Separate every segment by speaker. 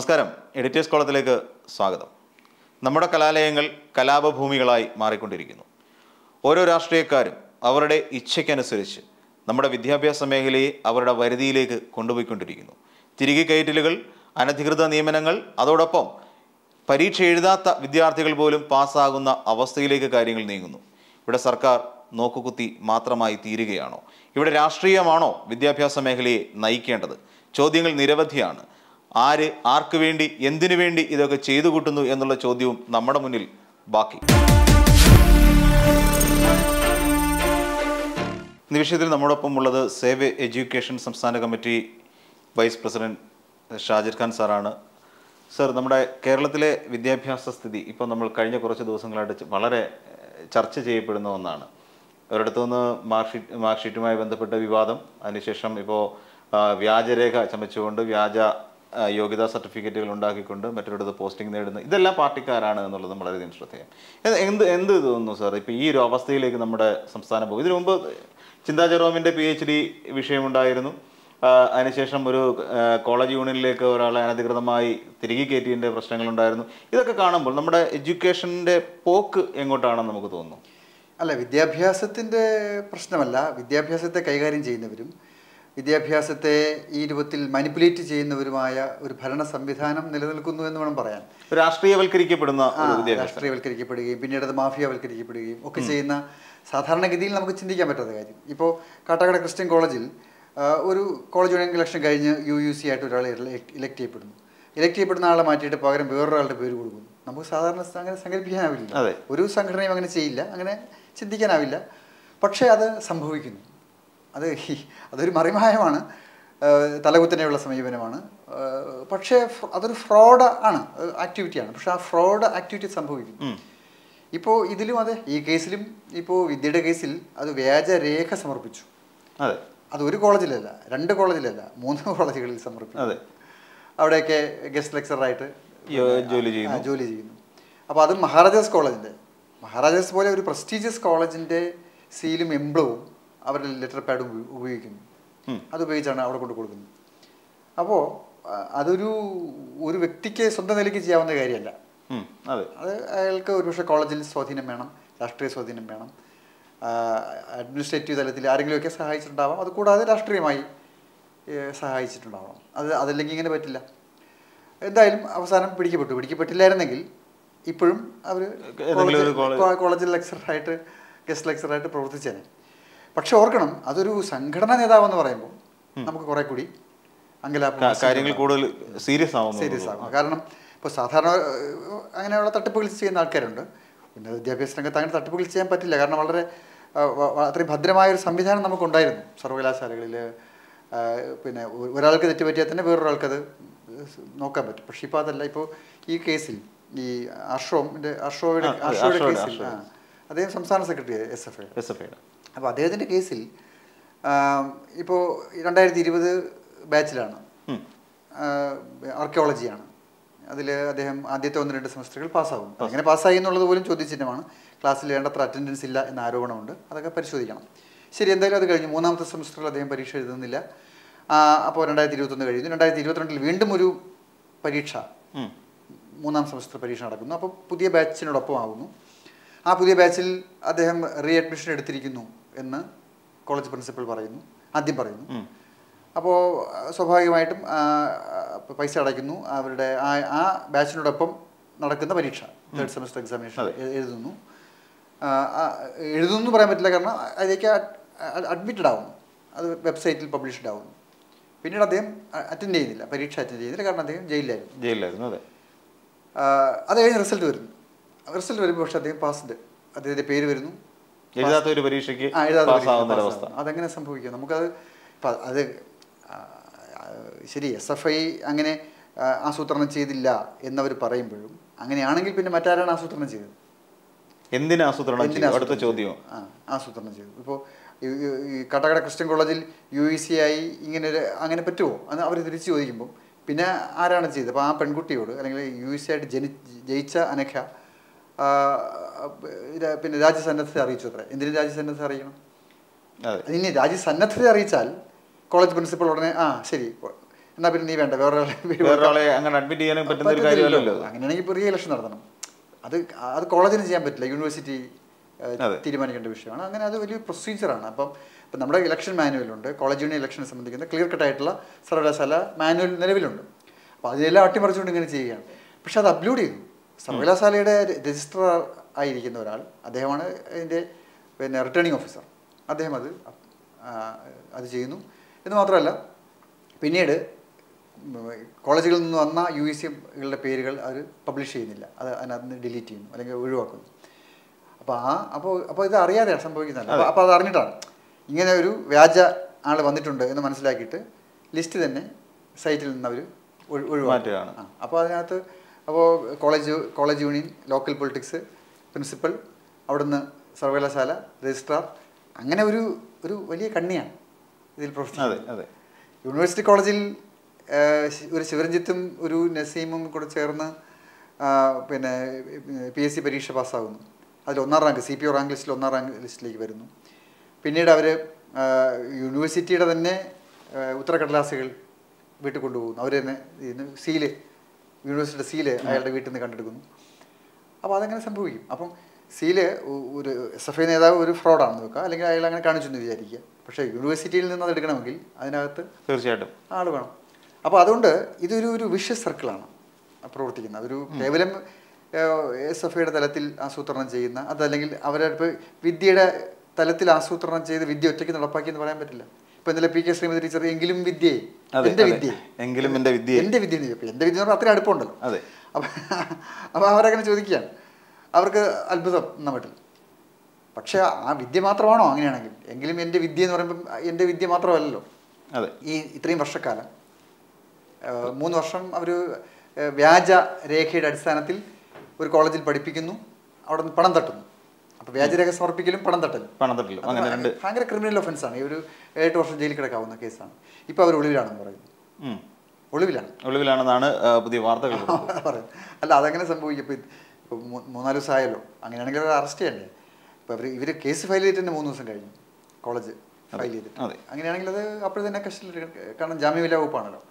Speaker 1: നമസ്കാരം. എഡിറ്റേഴ്സ് കോളത്തിലേക്ക് സ്വാഗതം. നമ്മുടെ കലാലയങ്ങൾ കലാപഭൂമികളായി മാറിക്കൊണ്ടിരിക്കുന്നു. ഓരോ രാഷ്ട്രീയക്കാരും അവരുടെ ഇച്ഛയ്ക്കനുസരിച്ച് നമ്മുടെ വിദ്യാഭ്യാസ മേഖലയെ അവരുടെ വരുതിയിലേക്ക് കൊണ്ടുപോയിക്കൊണ്ടിരിക്കുന്നു. തിരികെ കയറ്റലുകൾ അനധികൃത നിയമനങ്ങൾ അതോടൊപ്പം പരീക്ഷ എഴുതാത്ത വിദ്യാർത്ഥികൾ പോലും പാസ്സാകുന്ന അവസ്ഥയിലേക്ക് കാര്യങ്ങൾ നീങ്ങുന്നു. ഇവിടെ സർക്കാർ നോക്കുകുത്തി മാത്രമായി തീരുകയാണോ? ഇവിടെ രാഷ്ട്രീയമാണോ വിദ്യാഭ്യാസ മേഖലയെ നയിക്കേണ്ടത്? ചോദ്യങ്ങൾ നിരവധിയാണ്. ആര് ആർക്ക് വേണ്ടി എന്തിനു വേണ്ടി ഇതൊക്കെ ചെയ്തു കൂട്ടുന്നു എന്നുള്ള ചോദ്യവും നമ്മുടെ മുന്നിൽ ബാക്കി. നിമിഷത്തിൽ നമ്മോടൊപ്പം ഉള്ളത് സേവ് എഡ്യൂക്കേഷൻ സംസ്ഥാന committee vice president Shajir Khan സാറാണ്. സർ നമ്മുടെ കേരളത്തിലെ വിദ്യാഭ്യാസ സ്ഥിതി ഇപ്പോൾ നമ്മൾ കഴിഞ്ഞ കുറച്ച് ദിവസങ്ങളായിട്ട് വളരെ ചർച്ച ചെയ്യപ്പെടുന്ന ഒന്നാണ്. ഒരിടത്തു നിന്ന് മാർക്ക്ഷീറ്റ് മാർക്ക്ഷീറ്റുമായി ബന്ധപ്പെട്ട വിവാദം അതിനുശേഷം ഇപ്പോൾ വ്യാജരേഖ ചമച്ചുകൊണ്ട് വ്യാജ യോഗ്യതാ സർട്ടിഫിക്കറ്റുകൾ ഉണ്ടാക്കിക്കൊണ്ട് മറ്റൊരിടത്ത് പോസ്റ്റിംഗ് നേടുന്ന ഇതെല്ലാം പാർട്ടിക്കാരാണ് എന്നുള്ളത് വളരെയധികം ശ്രദ്ധേയം എന്ത് എന്ത് തോന്നുന്നു സാർ ഇപ്പോൾ ഈ ഒരു അവസ്ഥയിലേക്ക് നമ്മുടെ സംസ്ഥാനം പോകും. ഇതിനു മുമ്പ് ചിന്താ ജെറോമിന്റെ പി എച്ച് ഡി വിഷയമുണ്ടായിരുന്നു അതിനുശേഷം ഒരു കോളേജ് യൂണിയനിലേക്ക് ഒരാളെ അനധികൃതമായി തിരികെ കയറ്റിയതിന്റെ പ്രശ്നങ്ങളുണ്ടായിരുന്നു. ഇതൊക്കെ കാണുമ്പോൾ നമ്മുടെ എഡ്യൂക്കേഷന്റെ പോക്ക് എങ്ങോട്ടാണെന്ന് നമുക്ക് തോന്നുന്നു?
Speaker 2: അല്ല വിദ്യാഭ്യാസത്തിന്റെ പ്രശ്നമല്ല. വിദ്യാഭ്യാസത്തെ കൈകാര്യം ചെയ്യുന്നവരും വിദ്യാഭ്യാസത്തെ ഈ രൂപത്തിൽ മാനിപ്പുലേറ്റ് ചെയ്യുന്നവരുമായ ഒരു ഭരണ സംവിധാനം നിലനിൽക്കുന്നു എന്ന് വേണം പറയാൻ.
Speaker 1: രാഷ്ട്രീയവൽക്കരിക്കപ്പെടുന്ന
Speaker 2: രാഷ്ട്രീയവൽക്കരിക്കപ്പെടുകയും പിന്നീട് അത് മാഫിയവൽക്കരിക്കപ്പെടുകയും ഒക്കെ ചെയ്യുന്ന സാധാരണഗതിയിൽ നമുക്ക് ചിന്തിക്കാൻ പറ്റാത്ത കാര്യം. ഇപ്പോൾ കാട്ടാക്കട ക്രിസ്ത്യൻ കോളേജിൽ ഒരു കോളേജ് യൂണിയൻ ഇലക്ഷൻ കഴിഞ്ഞ് യു യു സി ആയിട്ട് ഒരാളെ ഇലക്ട് ചെയ്യപ്പെടുന്നു. ഇലക്ട് ചെയ്യപ്പെടുന്ന ആളെ മാറ്റിയിട്ട് പകരം വേറൊരാളുടെ പേര് കൊടുക്കുന്നു. നമുക്ക് സാധാരണ അങ്ങനെ സങ്കല്പിക്കാനാവില്ല. ഒരു സംഘടനയും അങ്ങനെ ചെയ്യില്ല അങ്ങനെ ചിന്തിക്കാനാവില്ല. പക്ഷേ അത് സംഭവിക്കുന്നു. അത് അതൊരു മറിമായമാണ്. തലകുത്തനെയുള്ള സമീപനമാണ്. പക്ഷേ അതൊരു ഫ്രോഡ് ആണ് ആക്ടിവിറ്റിയാണ്. പക്ഷെ ആ ഫ്രോഡ് ആക്ടിവിറ്റി
Speaker 1: സംഭവിക്കും.
Speaker 2: ഇപ്പോൾ ഇതിലും അതെ ഈ കേസിലും ഇപ്പോൾ വിദ്യയുടെ കേസിൽ അത് വ്യാജരേഖ സമർപ്പിച്ചു.
Speaker 1: അതെ.
Speaker 2: അത് ഒരു കോളേജിലല്ല രണ്ട് കോളേജിലല്ല മൂന്ന് കോളേജുകളിൽ സമർപ്പിച്ചു.
Speaker 1: അതെ.
Speaker 2: അവിടെയൊക്കെ ഗസ്റ്റ് ലെക്ചറായിട്ട്
Speaker 1: ജോലി ചെയ്യുന്നു.
Speaker 2: ജോലി ചെയ്യുന്നു. അപ്പോൾ അത് മഹാരാജാസ് കോളേജിന്റെ. മഹാരാജാസ് പോലെ ഒരു പ്രസ്റ്റീജിയസ് കോളേജിന്റെ സീലും എംബ്ലവും അവരുടെ ലെറ്റർ പാഡ് ഉപയോഗിക്കുന്നു. അത് ഉപയോഗിച്ചാണ് അവിടെ കൊണ്ട് കൊടുക്കുന്നത്. അപ്പോൾ അതൊരു ഒരു വ്യക്തിക്ക് സ്വന്തം നിലയ്ക്ക് ചെയ്യാവുന്ന കാര്യമല്ല.
Speaker 1: അതെ.
Speaker 2: അത് അയാൾക്ക് ഒരുപക്ഷെ കോളേജിൽ സ്വാധീനം വേണം രാഷ്ട്രീയ സ്വാധീനം വേണം. അഡ്മിനിസ്ട്രേറ്റീവ് തലത്തിൽ ആരെങ്കിലുമൊക്കെ സഹായിച്ചിട്ടുണ്ടാവാം. അത് കൂടാതെ രാഷ്ട്രീയമായി സഹായിച്ചിട്ടുണ്ടാവണം അത് അതല്ലെങ്കിൽ ഇങ്ങനെ പറ്റില്ല. എന്തായാലും അവസാനം പിടിക്കപ്പെട്ടു. പിടിക്കപ്പെട്ടില്ലായിരുന്നെങ്കിൽ ഇപ്പോഴും അവർ കോളേജിൽ ലെക്ചറായിട്ട് ഗസ്റ്റ് ലെക്ചറായിട്ട് പ്രവർത്തിച്ചേനെ. പക്ഷെ ഓർക്കണം അതൊരു സംഘടനാ നേതാവെന്ന് പറയുമ്പോൾ നമുക്ക് കുറെ കൂടി
Speaker 1: കാര്യങ്ങൾ കൂടുതൽ സീരിയസ് ആവും
Speaker 2: സീരിയസ് ആവും കാരണം ഇപ്പോൾ സാധാരണ അങ്ങനെയുള്ള തട്ടിപ്പുകൾ ചെയ്യുന്ന ആൾക്കാരുണ്ട്. ഉന്നത വിദ്യാഭ്യാസ രംഗത്ത് അങ്ങനെ തട്ടിപ്പുകൾ ചെയ്യാൻ പറ്റില്ല. കാരണം വളരെ അത്രയും ഭദ്രമായ ഒരു സംവിധാനം നമുക്കുണ്ടായിരുന്നു. സർവകലാശാലകളിൽ പിന്നെ ഒരാൾക്ക് തെറ്റുപറ്റിയാൽ തന്നെ വേറൊരാൾക്കത് നോക്കാൻ പറ്റും. പക്ഷേ ഇപ്പോൾ അതല്ല. ഇപ്പോൾ ഈ കേസിൽ ഈ അർഷോമിന്റെ അർഷോയുടെ അർഷോയുടെ കേസിൽ അദ്ദേഹം സംസ്ഥാന secretary S F I
Speaker 1: S F ഐയുടെ.
Speaker 2: അപ്പോൾ അദ്ദേഹത്തിന്റെ കേസിൽ ഇപ്പോൾ രണ്ടായിരത്തി ഇരുപത് ബാച്ചിലാണ്. ആർക്കിയോളജിയാണ്. അതിൽ അദ്ദേഹം ആദ്യത്തെ ഒന്ന് രണ്ട് സെമസ്റ്ററുകൾ പാസ്സാകും. അങ്ങനെ പാസ്സായി എന്നുള്ളത് പോലും ചോദ്യചിഹ്നമാണ്. ക്ലാസ്സിൽ വേണ്ടത്ര അറ്റൻഡൻസ് ഇല്ല എന്ന ആരോപണമുണ്ട്. അതൊക്കെ പരിശോധിക്കണം. ശരി എന്തായാലും അത് കഴിഞ്ഞു. മൂന്നാമത്തെ സെമസ്റ്ററിൽ അദ്ദേഹം പരീക്ഷ എഴുതുന്നില്ല. അപ്പോൾ രണ്ടായിരത്തി ഇരുപത്തൊന്ന് കഴിയുന്നു രണ്ടായിരത്തി ഇരുപത്തിരണ്ടിൽ വീണ്ടും ഒരു പരീക്ഷ. മൂന്നാം സെമസ്റ്റർ പരീക്ഷ നടക്കുന്നു. അപ്പോൾ പുതിയ ബാച്ചിനോടൊപ്പം ആകുന്നു ആ പുതിയ ബാച്ചിൽ അദ്ദേഹം റീ അഡ്മിഷൻ എടുത്തിരിക്കുന്നു. എന്ന് കോളേജ് പ്രിൻസിപ്പൽ പറയുന്നു. ആദ്യം പറയുന്നു. അപ്പോൾ സ്വാഭാവികമായിട്ടും പൈസ അടയ്ക്കുന്നു. അവരുടെ ആ ആ ബാച്ചിനോടൊപ്പം നടക്കുന്ന പരീക്ഷ തേർഡ് സെമസ്റ്റർ എക്സാമിനേഷൻ എഴുതുന്നു. എഴുതുന്നു പറയാൻ പറ്റില്ല. കാരണം അതിലേക്ക് അഡ്മിറ്റഡ് ആവുന്നു. അത് വെബ്സൈറ്റിൽ പബ്ലിഷ്ഡ് ആവുന്നു. പിന്നീട് അദ്ദേഹം അറ്റൻഡ് ചെയ്യുന്നില്ല. പരീക്ഷ അറ്റൻഡ് ചെയ്യുന്നില്ല. കാരണം അദ്ദേഹം ജയിലിലായിരുന്നു.
Speaker 1: ജയിലിലായിരുന്നു. അതെ.
Speaker 2: അത് കഴിഞ്ഞ് റിസൾട്ട് വരുന്നു. റിസൾട്ട് വരുമ്പോൾ പക്ഷേ അദ്ദേഹം പാസ്ഡ് അദ്ദേഹത്തിന്റെ പേര് വരുന്നു.
Speaker 1: എഴുതാത്ത ഒരു പരീക്ഷയ്ക്ക് പാസ്സാവുന്ന ഒരവസ്ഥ.
Speaker 2: അതെങ്ങനെ സംഭവിക്കും? നമുക്കത് അത് ശരി എസ് എഫ് ഐ അങ്ങനെ ആസൂത്രണം ചെയ്തില്ല എന്നവർ പറയുമ്പോഴും അങ്ങനെയാണെങ്കിൽ പിന്നെ മറ്റാരാണ് ആസൂത്രണം ചെയ്തത്?
Speaker 1: എന്തിനാ ആസൂത്രണം
Speaker 2: എന്തിനാ
Speaker 1: ചെയ്തു? അടുത്ത ചോദ്യം?
Speaker 2: ആ ആസൂത്രണം ചെയ്തു. ഇപ്പോൾ ഈ കട്ടകട ക്രിസ്ത്യൻ കോളേജിൽ യു ഇ സി ആയി ഇങ്ങനെ ഒരു- അങ്ങനെ പറ്റുമോ? എന്ന് അവർ തിരിച്ച് ചോദിക്കുമ്പോൾ പിന്നെ ആരാണ് ചെയ്തത്? അപ്പോൾ ആ പെൺകുട്ടിയോട് അല്ലെങ്കിൽ യു ഇ സി ആയിട്ട് ജനി ജയിച്ച അനഘ ഇത് പിന്നെ രാജ്യസന്നദ്ധത അറിയിച്ചു അത്ര എന്തിനു രാജ്യസന്നദ്ധത അറിയിക്കണം
Speaker 1: അതെ.
Speaker 2: ഇനി രാജ്യസന്നദ്ധത അറിയിച്ചാൽ കോളേജ് പ്രിൻസിപ്പൾ ഉടനെ ആ ശരി എന്നാ പിന്നെ നീ വേണ്ട വേറൊരാളെ
Speaker 1: അങ്ങനെ അഡ്മിറ്റ് ചെയ്യാനും പറ്റുന്ന ഒരു കാര്യമല്ലല്ലോ.
Speaker 2: അങ്ങനെയാണെങ്കിൽ ഇപ്പോൾ റീ ഇലക്ഷൻ നടത്തണം. അത് അത് കോളേജിന് ചെയ്യാൻ പറ്റില്ല. യൂണിവേഴ്സിറ്റി തീരുമാനിക്കേണ്ട വിഷയമാണ്. അങ്ങനെ അത് വലിയ പ്രൊസീജിയറാണ് അപ്പം ഇപ്പം നമ്മുടെ ഇലക്ഷൻ മാനുവലുണ്ട് കോളേജ് യൂണിയൻ ഇലക്ഷനെ സംബന്ധിക്കുന്ന ക്ലിയർ കട്ട് ആയിട്ടുള്ള സർവകലാശാല മാനുവൽ നിലവിലുണ്ട്. അപ്പോൾ അതിനെല്ലാം അട്ടിമറിച്ചുകൊണ്ട് ഇങ്ങനെ ചെയ്യുകയാണ്. പക്ഷെ അത് അപ്ലോഡ് ചെയ്തു. സർവകലാശാലയുടെ രജിസ്ട്രാർ ആയിരിക്കുന്ന ഒരാൾ. അദ്ദേഹമാണ് ഇതിന്റെ പിന്നെ റിട്ടേണിംഗ് ഓഫീസർ അദ്ദേഹം അത് അത് ചെയ്യുന്നു. എന്ന് മാത്രമല്ല പിന്നീട് കോളേജുകളിൽ നിന്ന് വന്ന യു ഇ സികളുടെ പേരുകൾ അവർ പബ്ലിഷ് ചെയ്യുന്നില്ല. അത് അതിനകത്ത് നിന്ന് ഡിലീറ്റ് ചെയ്യുന്നു അല്ലെങ്കിൽ ഒഴിവാക്കുന്നു. അപ്പോൾ ആ അപ്പോൾ അപ്പോൾ ഇത് അറിയാതെയാണ് സംഭവിക്കുന്നത് അപ്പോൾ അപ്പോൾ അത് അറിഞ്ഞിട്ടാണ്. ഇങ്ങനെ ഒരു വ്യാജ ആൾ വന്നിട്ടുണ്ട് എന്ന് മനസ്സിലാക്കിയിട്ട് ലിസ്റ്റ് തന്നെ സൈറ്റിൽ നിന്ന് അവർ
Speaker 1: ഒഴിവാക്കുകയാണ്
Speaker 2: അപ്പോൾ അതിനകത്ത് അപ്പോൾ college college union local politics principal അവിടുന്ന് സർവകലാശാല രജിസ്ട്രാർ അങ്ങനെ ഒരു ഒരു വലിയ കണ്ണിയാണ് ഇതിൽ
Speaker 1: അതെ അതെ.
Speaker 2: യൂണിവേഴ്സിറ്റി കോളേജിൽ ഒരു ശിവരഞ്ജിത്തും ഒരു നസീമും കൂടെ ചേർന്ന് പിന്നെ പി എസ് സി പരീക്ഷ പാസ്സാകുന്നു. അതിൽ ഒന്നാം rank C P O rank ലിസ്റ്റിൽ ഒന്നാം റാങ്ക് ലിസ്റ്റിലേക്ക് വരുന്നു. പിന്നീട് അവർ യൂണിവേഴ്സിറ്റിയുടെ തന്നെ ഉത്തരക്കടലാസുകൾ വീട്ടിൽ കൊണ്ടുപോകുന്നു. അവർ തന്നെ സീൽ യൂണിവേഴ്സിറ്റിയുടെ സീൽ അയാളുടെ വീട്ടിൽ നിന്ന് കണ്ടെടുക്കുന്നു. അപ്പോൾ അതങ്ങനെ സംഭവിക്കും. അപ്പം സീൽ ഒരു എസ് എഫ് ഐ നേതാവ് ഒരു ഫ്രോഡാണെന്ന് വെക്കുക. അല്ലെങ്കിൽ അയാൾ അങ്ങനെ കാണിച്ചു എന്ന് വിചാരിക്കുക. പക്ഷേ യൂണിവേഴ്സിറ്റിയിൽ നിന്ന് അത് എടുക്കണമെങ്കിൽ അതിനകത്ത്
Speaker 1: തീർച്ചയായിട്ടും.
Speaker 2: ആൾ വേണം. അപ്പോൾ അതുകൊണ്ട് ഇതൊരു ഒരു വിഷസ് സർക്കിളാണ് പ്രവർത്തിക്കുന്നത്. ഒരു കേവലം എസ് എഫ് ഐയുടെ തലത്തിൽ ആസൂത്രണം ചെയ്യുന്ന അതല്ലെങ്കിൽ അവരുടെ വിദ്യയുടെ തലത്തിൽ ആസൂത്രണം ചെയ്ത് വിദ്യ ഒറ്റയ്ക്ക് നടപ്പാക്കി എന്ന് പറയാൻ പറ്റില്ല. ഇപ്പൊ ഇന്നലെ പി കെ ശ്രീമതി ടീച്ചർ എങ്കിലും വിദ്യയെ എന്റെ വിദ്യ
Speaker 1: എങ്കിലും എന്റെ വിദ്യ
Speaker 2: എന്റെ വിദ്യ എന്ന് ചോദിക്കും. എന്റെ വിദ്യ എന്ന് പറഞ്ഞാൽ അത്രയും അടുപ്പമുണ്ടല്ലോ.
Speaker 1: അതെ.
Speaker 2: അപ്പൊ അപ്പൊ അവരങ്ങനെ ചോദിക്കുകയാണ്. അവർക്ക് അത്ഭുതം എന്ന മട്ടിൽ പക്ഷെ ആ വിദ്യ മാത്രമാണോ അങ്ങനെയാണെങ്കിൽ? എങ്കിലും എന്റെ വിദ്യ എന്ന് പറയുമ്പോൾ എന്റെ വിദ്യ മാത്രമല്ലല്ലോ.
Speaker 1: അതെ.
Speaker 2: ഈ ഇത്രയും വർഷക്കാലം. മൂന്ന് വർഷം അവർ വ്യാജ രേഖയുടെ അടിസ്ഥാനത്തിൽ ഒരു കോളേജിൽ പഠിപ്പിക്കുന്നു. അവിടെ നിന്ന് പണം തട്ടുന്നു. വ്യാജരേഖ സമർപ്പിക്കലും പണം തട്ടലും.
Speaker 1: പണം
Speaker 2: തട്ടലും.
Speaker 1: അങ്ങനെ രണ്ട്
Speaker 2: ഭയങ്കര ക്രിമിനൽ ഒഫൻസ് ആണ്. ഈ ഒരു എട്ട് വർഷം ജയിലിൽ കിടക്കാവുന്ന കേസാണ്. ഇപ്പോൾ അവർ ഒളിവിലാണെന്ന് പറയുന്നു.
Speaker 1: ഉം.
Speaker 2: ഒളിവിലാണ്.
Speaker 1: ഒളിവിലാണെന്നാണ് പുതിയ വാർത്തകൾ.
Speaker 2: അല്ല അതങ്ങനെ സംഭവിക്കും. ഇപ്പോൾ ഇപ്പോൾ മൂന്നാൽ ദിവസം ആയല്ലോ അങ്ങനെയാണെങ്കിൽ അവർ അറസ്റ്റ് ചെയ്യണ്ടേ? ഇപ്പോൾ അവർ ഇവർ കേസ് ഫയൽ ചെയ്തിട്ട് തന്നെ മൂന്ന് ദിവസം കഴിഞ്ഞു. കോളേജ് ഫയൽ ചെയ്തിട്ട്.
Speaker 1: അതെ.
Speaker 2: അങ്ങനെയാണെങ്കിൽ അത് അപ്പോൾ തന്നെ കസ്റ്റഡിയിൽ കാരണം ജാമ്യമില്ലാ വകുപ്പാണല്ലോ.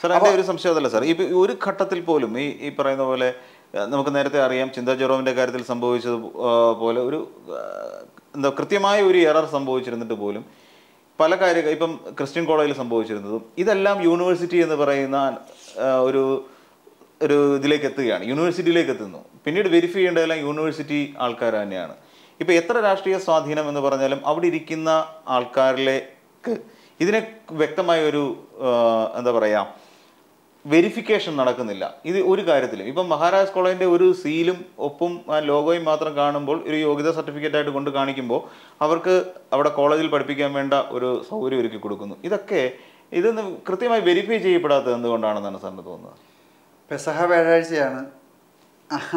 Speaker 1: സാർ എന്റെ ഒരു സംശയം അതല്ല സാർ ഇപ്പോൾ ഈ ഒരു ഘട്ടത്തിൽ പോലും ഈ ഈ പറയുന്ന പോലെ നമുക്ക് നേരത്തെ അറിയാം ചിന്താ ജെറോമിന്റെ കാര്യത്തിൽ സംഭവിച്ചത് പോലെ ഒരു എന്താ കൃത്യമായ ഒരു എറർ സംഭവിച്ചിരുന്നിട്ട് പോലും പല കാര്യ ഇപ്പം ക്രിസ്ത്യൻ കോളേജിൽ സംഭവിച്ചിരുന്നതും ഇതെല്ലാം യൂണിവേഴ്സിറ്റി എന്ന് പറയുന്ന ഒരു ഒരു ഇതിലേക്ക് എത്തുകയാണ്. യൂണിവേഴ്സിറ്റിയിലേക്ക് എത്തുന്നു. പിന്നീട് വെരിഫൈ ചെയ്യേണ്ടതെല്ലാം യൂണിവേഴ്സിറ്റി ആൾക്കാർ തന്നെയാണ്. ഇപ്പോൾ എത്ര രാഷ്ട്രീയ സ്വാധീനം എന്ന് പറഞ്ഞാലും അവിടെ ഇരിക്കുന്ന ആൾക്കാരിലേക്ക് ഇതിനെ വ്യക്തമായ ഒരു എന്താ പറയാ വെരിഫിക്കേഷൻ നടക്കുന്നില്ല. ഇത് ഒരു കാര്യത്തിലും. ഇപ്പം മഹാരാജ് കോളേജിന്റെ ഒരു സീലും ഒപ്പും ആ ലോഗോയും മാത്രം കാണുമ്പോൾ ഒരു യോഗ്യതാ സർട്ടിഫിക്കറ്റ് ആയിട്ട് കൊണ്ട് കാണിക്കുമ്പോൾ അവർക്ക് അവിടെ കോളേജിൽ പഠിപ്പിക്കാൻ വേണ്ട ഒരു സൗകര്യം ഒരുക്കി കൊടുക്കുന്നു. ഇതൊക്കെ ഇതൊന്ന് കൃത്യമായി വെരിഫൈ ചെയ്യപ്പെടാത്തത് എന്തുകൊണ്ടാണെന്നാണ് സാറിന് തോന്നുന്നത്?
Speaker 2: പെസഹ വ്യാഴാഴ്ചയാണ്.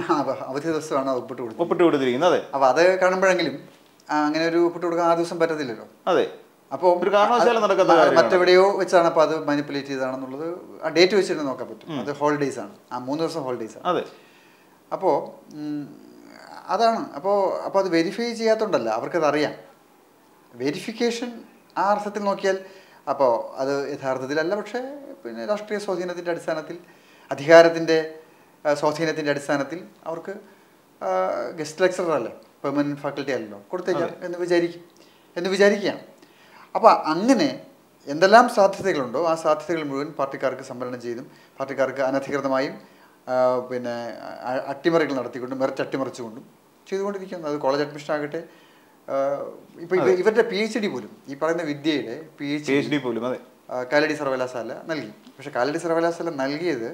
Speaker 2: അവ- അവധി ദിവസമാണ് ഒപ്പിട്ട് കൊടുത്തത്
Speaker 1: ഒപ്പിട്ട് കൊടുത്തിരിക്കുന്നത്. അതെ.
Speaker 2: അപ്പോൾ അത് കാണുമ്പോഴെങ്കിലും അങ്ങനെ ഒരു ഒപ്പിട്ട് കൊടുക്കാൻ ആ ദിവസം പറ്റത്തില്ലല്ലോ.
Speaker 1: അതെ.
Speaker 2: അപ്പോൾ
Speaker 1: ഒരു കാരണവശാലും നടക്കുന്ന.
Speaker 2: മറ്റെവിടെയോ വെച്ചാണ് അപ്പോൾ അത് മാനിപ്പുലേറ്റ് ചെയ്താണെന്നുള്ളത് ആ ഡേറ്റ് വെച്ചിട്ട് നോക്കാൻ പറ്റും. അത് ഹോളിഡേയ്സ് ആണ്. ആ മൂന്ന് ദിവസം ഹോളിഡേയ്സ് ആണ്.
Speaker 1: അതെ.
Speaker 2: അപ്പോൾ അതാണ്. അപ്പോൾ അപ്പോൾ അത് വെരിഫൈ ചെയ്യാത്തതുകൊണ്ടല്ല അവർക്കത് അറിയാം. വെരിഫിക്കേഷൻ ആ അർത്ഥത്തിൽ നോക്കിയാൽ അപ്പോൾ അത് യഥാർത്ഥത്തിലല്ല പക്ഷേ പിന്നെ രാഷ്ട്രീയ സ്വാധീനത്തിന്റെ അടിസ്ഥാനത്തിൽ അധികാരത്തിന്റെ സ്വാധീനത്തിന്റെ അടിസ്ഥാനത്തിൽ അവർക്ക് ഗസ്റ്റ് ലെക്ചറർ അല്ലേ? പെർമനന്റ് ഫാക്കൽറ്റി അല്ലല്ലോ. കൊടുത്തേക്കാം എന്ന് വിചാരിക്കും. എന്ന് വിചാരിക്കുകയാണ്. അപ്പോൾ അങ്ങനെ എന്തെല്ലാം സാധ്യതകളുണ്ടോ? ആ സാധ്യതകൾ മുഴുവൻ പാർട്ടിക്കാർക്ക് സംവരണം ചെയ്തും പാർട്ടിക്കാർക്ക് അനധികൃതമായും പിന്നെ അട്ടിമറികൾ നടത്തിക്കൊണ്ടും മെറിറ്റ് അട്ടിമറിച്ചുകൊണ്ടും ചെയ്തുകൊണ്ടിരിക്കുന്നു. അത് കോളേജ് അഡ്മിഷൻ ആകട്ടെ ഇപ്പോൾ ഇവരുടെ പി എച്ച് ഡി പോലും ഈ പറയുന്ന വിദ്യയുടെ പി
Speaker 1: പി
Speaker 2: എച്ച്
Speaker 1: ഡി പോലും അതെ.
Speaker 2: കാലടി സർവകലാശാല നൽകി. പക്ഷേ കാലടി സർവകലാശാല നൽകിയത്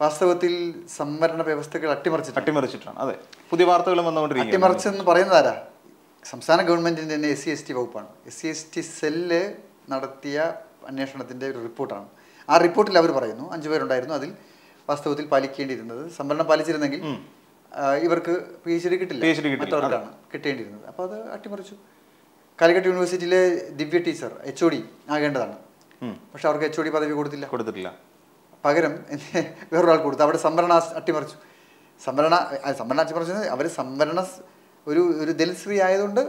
Speaker 2: വാസ്തവത്തിൽ സംവരണ വ്യവസ്ഥകൾ അട്ടിമറിച്ചിട്ട്
Speaker 1: അട്ടിമറിച്ചിട്ടാണ് അതെ. പുതിയ വാർത്തകളും വന്നുകൊണ്ടിരിക്കുകയാണ്.
Speaker 2: അട്ടിമറിച്ചെന്ന് പറയുന്നത് ആരാ സംസ്ഥാന ഗവൺമെന്റിന്റെ തന്നെ എസ് സി എസ് ടി വകുപ്പാണ്. S C S T cell നടത്തിയ അന്വേഷണത്തിന്റെ ഒരു റിപ്പോർട്ടാണ്. ആ റിപ്പോർട്ടിൽ അവർ പറയുന്നു അഞ്ചു പേരുണ്ടായിരുന്നു അതിൽ വാസ്തവത്തിൽ പാലിക്കേണ്ടിയിരുന്നത്. സംവരണം പാലിച്ചിരുന്നെങ്കിൽ ഇവർക്ക് പി എച്ച് ഡി കിട്ടില്ല. മറ്റവർക്കാണ് കിട്ടേണ്ടിയിരുന്നത്. അപ്പോൾ അത് അട്ടിമറിച്ചു. കാലിക്കറ്റ് യൂണിവേഴ്സിറ്റിയിലെ Divya teacher H O D ആകേണ്ടതാണ്. പക്ഷെ അവർക്ക് എച്ച് ഒ ഡി പദവി കൊടുത്തില്ല.
Speaker 1: കൊടുത്തിട്ടില്ല.
Speaker 2: പകരം വേറൊരാൾ കൊടുത്തു. അവിടെ സംവരണ അട്ടിമറിച്ചു. സംവരണ സംവരണ അട്ടിമറിച്ചു അവർ സംവരണ ഒരു ഒരു ദലിത് സ്ത്രീ ആയതുകൊണ്ട്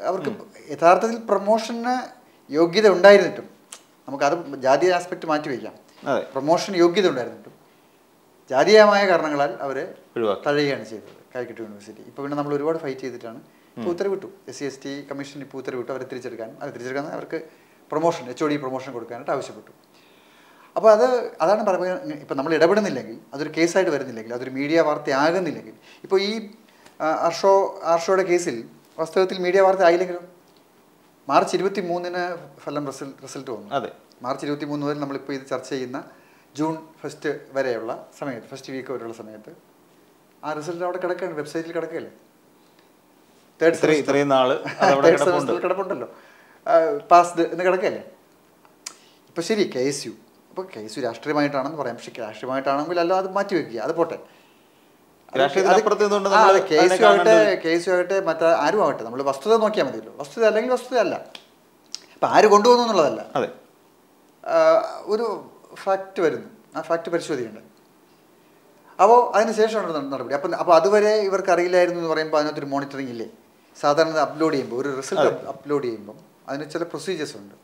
Speaker 2: അവർക്ക് യഥാർത്ഥത്തിൽ പ്രൊമോഷന് യോഗ്യത ഉണ്ടായിരുന്നിട്ടും നമുക്കത് ജാതി ആസ്പെക്ട് മാറ്റി വയ്ക്കാം. പ്രൊമോഷൻ യോഗ്യത ഉണ്ടായിരുന്നിട്ടും ജാതീയമായ കാരണങ്ങളാൽ അവരെ തഴയുകയാണ് ചെയ്തത് കാലിക്കറ്റ് യൂണിവേഴ്സിറ്റി. ഇപ്പോൾ പിന്നെ നമ്മൾ ഒരുപാട് ഫൈറ്റ് ചെയ്തിട്ടാണ്. ഇപ്പോൾ ഉത്തരവിട്ടു. S C S T commission ഇപ്പോൾ ഉത്തരവിട്ടു. അവരെ തിരിച്ചെടുക്കാൻ. അത് തിരിച്ചെടുക്കാൻ അവർക്ക് promotion H O D promotion കൊടുക്കാനായിട്ട് ആവശ്യപ്പെട്ടു. അപ്പോൾ അത് അതാണ് പറയുന്നത്. ഇപ്പം നമ്മൾ ഇടപെടുന്നില്ലെങ്കിൽ അതൊരു കേസായിട്ട് വരുന്നില്ലെങ്കിൽ അതൊരു മീഡിയ വാർത്തയാകുന്നില്ലെങ്കിൽ ഇപ്പോൾ ഈ അർഷോ അർഷോയുടെ കേസിൽ വാസ്തവത്തിൽ മീഡിയ വാർത്ത ആയില്ലെങ്കിലും? മാർച്ച് ഇരുപത്തി മൂന്നിന് ഫലം റിസൾട്ട് റിസൾട്ട് വന്നു.
Speaker 1: അതെ.
Speaker 2: മാർച്ച് ഇരുപത്തി മൂന്ന് മുതൽ നമ്മളിപ്പോൾ ഇത് ചർച്ച ചെയ്യുന്ന ജൂൺ ഫസ്റ്റ് വരെയുള്ള സമയത്ത് ഫസ്റ്റ് വീക്ക് വരെയുള്ള സമയത്ത് ആ റിസൾട്ട് അവിടെ കിടക്കുകയാണ് വെബ്സൈറ്റിൽ കിടക്കുകയല്ലേ? തേർഡ്
Speaker 1: കിടപ്പുണ്ട്
Speaker 2: കിടപ്പുണ്ടല്ലോ. പാസ്ഡ് എന്ന് കിടക്കുകയല്ലേ? ഇപ്പോൾ ശരി കെ എസ് യു. അപ്പോൾ കെ എസ് യു രാഷ്ട്രീയമായിട്ടാണെന്ന് പറയാം. പക്ഷേ രാഷ്ട്രീയമായിട്ടാണെങ്കിൽ അല്ല അത് മാറ്റി വയ്ക്കുക അത് പോട്ടെ
Speaker 1: രാഷ്ട്രീയത്തിനപ്പുറത്ത് നിന്നുകൊണ്ട്
Speaker 2: ആ,
Speaker 1: നമ്മൾ
Speaker 2: അതെ, കെ എസ് യു
Speaker 1: അതിനെ
Speaker 2: ആകട്ടെ കെ എസ് യു മറ്റേ ആരും ആവട്ടെ നമ്മൾ വസ്തുത നോക്കിയാൽ മതിയല്ലോ. വസ്തുത അല്ലെങ്കിൽ വസ്തുത അല്ല ഇപ്പം ആര് കൊണ്ടുവന്നു എന്നുള്ളതല്ല.
Speaker 1: അതെ.
Speaker 2: ഒരു ഫാക്റ്റ് വരുന്നു. ആ ഫാക്റ്റ് പരിശോധിക്കേണ്ടത് അപ്പോൾ അതിന് ശേഷമാണ് നട- നടപടി. അപ്പം അപ്പോൾ അതുവരെ ഇവർക്ക് അറിയില്ലായിരുന്നു എന്ന് പറയുമ്പോൾ അതിനകത്തൊരു മോണിറ്ററിംഗ് ഇല്ലേ? സാധാരണ അപ്ലോഡ് ചെയ്യുമ്പോൾ ഒരു റിസൾട്ട് അപ്ലോഡ് ചെയ്യുമ്പോൾ അതിന് ചില പ്രൊസീജിയേഴ്സ് ഉണ്ട്.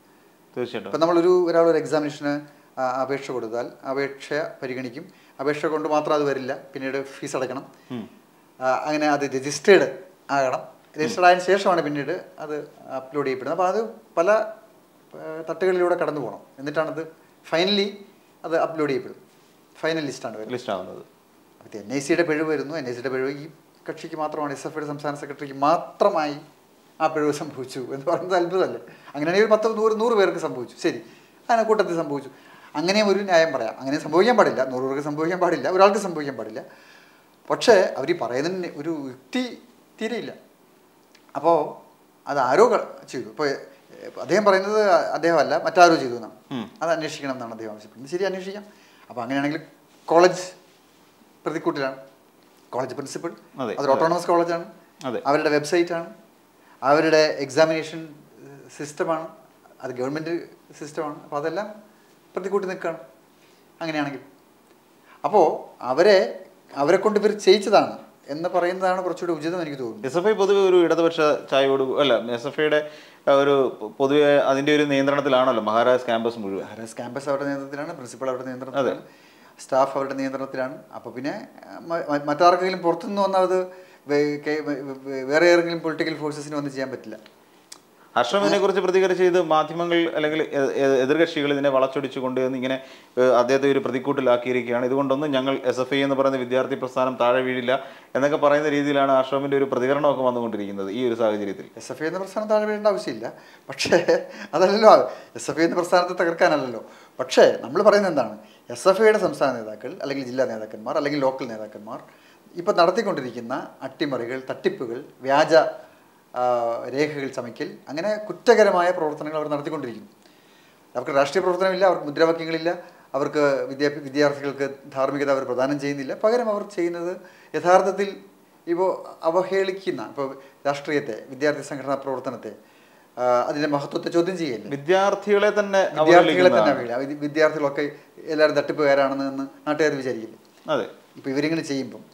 Speaker 1: തീർച്ചയായിട്ടും.
Speaker 2: ഇപ്പം നമ്മളൊരു ഒരാളൊരു ഒരു എക്സാമിനേഷന് അപേക്ഷ കൊടുത്താൽ അപേക്ഷ പരിഗണിക്കും. അപേക്ഷ കൊണ്ട് മാത്രം അത് വരില്ല. പിന്നീട് ഫീസ് അടയ്ക്കണം അങ്ങനെ അത് രജിസ്റ്റേർഡ് ആകണം. രജിസ്റ്റേർഡ് ആയതിനു ശേഷമാണ് പിന്നീട് അത് അപ്ലോഡ് ചെയ്യപ്പെടുന്നത്. അപ്പോൾ അത് പല തട്ടുകളിലൂടെ കടന്നു പോകണം. എന്നിട്ടാണത് ഫൈനലി അത് അപ്ലോഡ് ചെയ്യപ്പെടും ഫൈനൽ ലിസ്റ്റാണ് വരുന്നത്.
Speaker 1: ലിസ്റ്റ് ആവുന്നത്.
Speaker 2: അപ്പോൾ എൻ ഐ സിയുടെ പിഴവ് വരുന്നു. എൻ ഐ സിയുടെ പിഴവ് ഈ കക്ഷിക്ക് മാത്രമാണ്. എസ് എഫ് ഐയുടെ സംസ്ഥാന സെക്രട്ടറിക്ക് മാത്രമായി ആ പിഴവ് സംഭവിച്ചു എന്ന് പറയുന്നത് അത്ഭുതമല്ലേ? അങ്ങനെയാണെങ്കിൽ ഒരു പത്ത് നൂറ് നൂറ് പേർക്ക് സംഭവിച്ചു. ശരി. അതിനെ കൂട്ടത്തിൽ സംഭവിച്ചു. അങ്ങനെയും ഒരു ന്യായം പറയാം. അങ്ങനെ സംഭവിക്കാൻ പാടില്ല. നൂറ് പേർക്ക് സംഭവിക്കാൻ പാടില്ല. ഒരാൾക്ക് സംഭവിക്കാൻ പാടില്ല. പക്ഷേ അവർ പറയുന്നതിന് ഒരു യുക്തി തീരെയില്ല. അപ്പോൾ അത് ആരോ ചെയ്തു. ഇപ്പോൾ അദ്ദേഹം പറയുന്നത് അദ്ദേഹമല്ല മറ്റാരോ ചെയ്തു എന്നാണ്. അത് അന്വേഷിക്കണം എന്നാണ് അദ്ദേഹം ആവശ്യപ്പെടുന്നത്. ശരി അന്വേഷിക്കാം. അപ്പോൾ അങ്ങനെയാണെങ്കിൽ കോളേജ് പ്രതിക്കൂട്ടിലാണ്. കോളേജ് പ്രിൻസിപ്പൽ
Speaker 1: അതെ,
Speaker 2: അതൊരു ഓട്ടോണമസ് കോളേജാണ്. അവരുടെ ആണ് അവരുടെ എക്സാമിനേഷൻ സിസ്റ്റമാണ് അത് ഗവൺമെന്റ് സിസ്റ്റമാണ് അപ്പോൾ അതെല്ലാം പ്രതിക്കൂട്ടി നിൽക്കുകയാണ്. അങ്ങനെയാണെങ്കിൽ. അപ്പോൾ അവരെ അവരെ കൊണ്ട് ഇവർ ചെയ്യിച്ചതാണ് എന്ന് പറയുന്നതാണ് കുറച്ചുകൂടി ഉചിതം എനിക്ക് തോന്നുന്നു
Speaker 1: എസ് എഫ് ഐ പൊതുവെ ഒരു ഇടതുപക്ഷ ചായയോട് അല്ല എസ് എഫ് ഐയുടെ ഒരു പൊതുവെ അതിന്റെ ഒരു നിയന്ത്രണത്തിലാണല്ലോ മഹാരാജ് ക്യാമ്പസ് മുഴുവൻ.
Speaker 2: മഹാരാജ് ക്യാമ്പസ് അവരുടെ നിയന്ത്രണത്തിലാണ് പ്രിൻസിപ്പൾ അവരുടെ നിയന്ത്രണത്തിലാണ് സ്റ്റാഫ് അവരുടെ നിയന്ത്രണത്തിലാണ്. അപ്പോൾ പിന്നെ മറ്റാർക്കെങ്കിലും പുറത്തുനിന്ന് വന്നാൽ അത് വേറെ ഏതെങ്കിലും പൊളിറ്റിക്കൽ ഫോഴ്സസിന് വന്ന് ചെയ്യാൻ പറ്റില്ല.
Speaker 1: ഹർഷം കുറിച്ച് പ്രതികരിച്ച് ഇത് മാധ്യമങ്ങൾ അല്ലെങ്കിൽ എതിർകക്ഷികൾ ഇതിനെ വളച്ചൊടിച്ചു കൊണ്ടുവന്ന് ഇങ്ങനെ അദ്ദേഹത്തെ ഒരു പ്രതിക്കൂട്ടിലാക്കിയിരിക്കുകയാണ്. ഇതുകൊണ്ടൊന്നും ഞങ്ങൾ എസ് എഫ് ഐ എന്ന് പറയുന്ന വിദ്യാർത്ഥി പ്രസ്ഥാനം താഴെ വീഴില്ല എന്നൊക്കെ പറയുന്ന രീതിയിലാണ് അഷ്റഫിന്റെ ഒരു പ്രതികരണമൊക്കെ വന്നുകൊണ്ടിരിക്കുന്നത് ഈ ഒരു സാഹചര്യത്തിൽ.
Speaker 2: എസ് എഫ് ഐ എന്ന പ്രസ്ഥാനം താഴെ വീഴേണ്ട ആവശ്യമില്ല. പക്ഷേ അതല്ലല്ലോ എസ് എഫ് ഐ എന്ന പ്രസ്ഥാനത്തെ തകർക്കാനല്ലല്ലോ. പക്ഷേ നമ്മൾ പറയുന്നത് എന്താണ്? എസ് എഫ് ഐയുടെ സംസ്ഥാന നേതാക്കൾ അല്ലെങ്കിൽ ജില്ലാ നേതാക്കന്മാർ അല്ലെങ്കിൽ ലോക്കൽ നേതാക്കന്മാർ ഇപ്പം നടത്തിക്കൊണ്ടിരിക്കുന്ന അട്ടിമറികൾ തട്ടിപ്പുകൾ വ്യാജ രേഖകൾ ചമയ്ക്കൽ അങ്ങനെ കുറ്റകരമായ പ്രവർത്തനങ്ങൾ അവർ നടത്തിക്കൊണ്ടിരിക്കുന്നു. അവർക്ക് രാഷ്ട്രീയ പ്രവർത്തനമില്ല അവർക്ക് മുദ്രാവാക്യങ്ങളില്ല അവർക്ക് വിദ്യാ വിദ്യാർത്ഥികൾക്ക് ധാർമ്മികത അവർ പ്രദാനം ചെയ്യുന്നില്ല. പകരം അവർ ചെയ്യുന്നത് യഥാർത്ഥത്തിൽ ഇപ്പോൾ അവഹേളിക്കുന്ന ഇപ്പോൾ രാഷ്ട്രീയത്തെ വിദ്യാർത്ഥി സംഘടനാ പ്രവർത്തനത്തെ അതിന്റെ മഹത്വത്തെ ചോദ്യം ചെയ്യല്ലേ?
Speaker 1: വിദ്യാർത്ഥികളെ തന്നെ
Speaker 2: വിദ്യാർത്ഥികളെ തന്നെ
Speaker 1: അവഹേളിക്കുന്നതാണ്.
Speaker 2: അവഹേളി- വിദ്യാർത്ഥികളൊക്കെ എല്ലാവരും തട്ടിപ്പുകാരാണെന്ന് നാട്ടുകാർ വിചാരിക്കില്ലേ
Speaker 1: അതെ.
Speaker 2: ഇപ്പോൾ ഇവരിങ്ങനെ ചെയ്യുമ്പം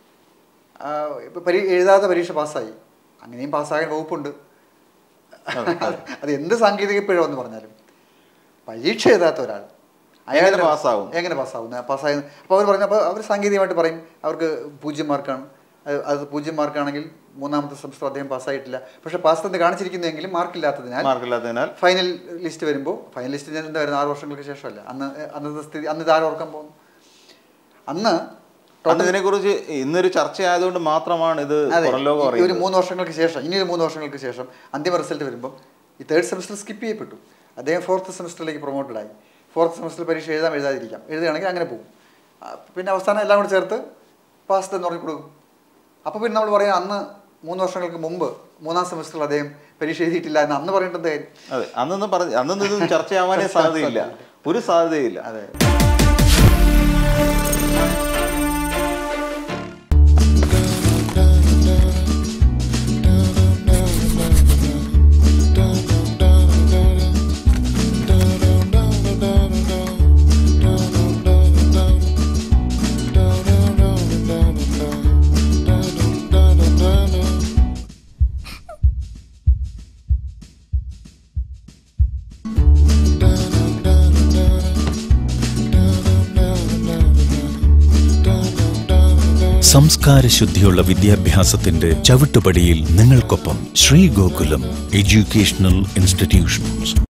Speaker 2: ഇപ്പോൾ പരീ എഴുതാതെ പരീക്ഷ പാസ്സായി. അങ്ങനെയും പാസ്സാകാൻ വകുപ്പുണ്ട്. അത് എന്ത് സാങ്കേതിക പിഴവെന്ന് പറഞ്ഞാലും പരീക്ഷ എഴുതാത്ത ഒരാൾ
Speaker 1: അയാളെ പാസ്സാവും?
Speaker 2: എങ്ങനെ പാസ്സാവും? പാസ്സായി. അപ്പോൾ അവർ പറഞ്ഞു അപ്പോൾ അവർ സാങ്കേതികമായിട്ട് പറയും അവർക്ക് പൂജ്യം മാർക്കാണ്. അത് പൂജ്യം മാർക്കാണെങ്കിൽ മൂന്നാമത്തെ സെമസ്റ്റർ അദ്ദേഹം പാസ്സായിട്ടില്ല. പക്ഷേ പാസ് എന്ന് കാണിച്ചിരിക്കുന്നെങ്കിലും മാർക്കില്ലാത്തതിനാൽ
Speaker 1: മാർക്കില്ലാത്തതിനാൽ
Speaker 2: ഫൈനൽ ലിസ്റ്റ് വരുമ്പോൾ ഫൈനൽ ലിസ്റ്റ് ഞാൻ എന്താ വരുന്നത് ആറ് വർഷങ്ങൾക്ക് ശേഷമല്ല. അന്ന് അന്നത്തെ സ്ഥിതി അന്ന് ഇതാരോർക്കാൻ പോകുന്നു. അന്ന്
Speaker 1: ഇതിനെക്കുറിച്ച് ഇന്നൊരു ചർച്ച ആയതുകൊണ്ട് മാത്രമാണ് ഇത്
Speaker 2: ഒരു മൂന്ന് വർഷങ്ങൾക്ക് ശേഷം ഇനി ഒരു മൂന്ന് വർഷങ്ങൾക്ക് ശേഷം അന്തിമ റിസൾട്ട് വരുമ്പോൾ ഈ തേർഡ് സെമസ്റ്റർ സ്കിപ്പ് ചെയ്യപ്പെട്ടു. അദ്ദേഹം ഫോർത്ത് സെമസ്റ്ററിലേക്ക് പ്രൊമോട്ടഡ് ആയി. ഫോർത്ത് സെമസ്റ്റർ പരീക്ഷ എഴുതാം എഴുതാതിരിക്കാം. എഴുതുകയാണെങ്കിൽ അങ്ങനെ പോകും. പിന്നെ അവസാനം എല്ലാം കൂടി ചേർത്ത് പാസ് എന്ന് പറഞ്ഞു കൊടുക്കും. അപ്പോൾ പിന്നെ നമ്മൾ പറയാം അന്ന് മൂന്ന് വർഷങ്ങൾക്ക് മുമ്പ് മൂന്നാം സെമസ്റ്ററിൽ അദ്ദേഹം പരീക്ഷ എഴുതിയിട്ടില്ല എന്ന് അന്ന് കാര്യം
Speaker 1: അതെ അന്നൊന്നും പറഞ്ഞു അന്നൊന്നും ഇത് ചർച്ചയാവാനേ സാധ്യതയില്ല. ഒരു സാധ്യതയില്ല.
Speaker 2: അതെ.
Speaker 3: സംസ്കാര ശുദ്ധിയുള്ള വിദ്യാഭ്യാസത്തിന്റെ ചവിട്ടുപടിയിൽ നിങ്ങൾക്കൊപ്പം ശ്രീ ഗോകുലം എഡ്യൂക്കേഷണൽ ഇൻസ്റ്റിറ്റ്യൂഷൻസ്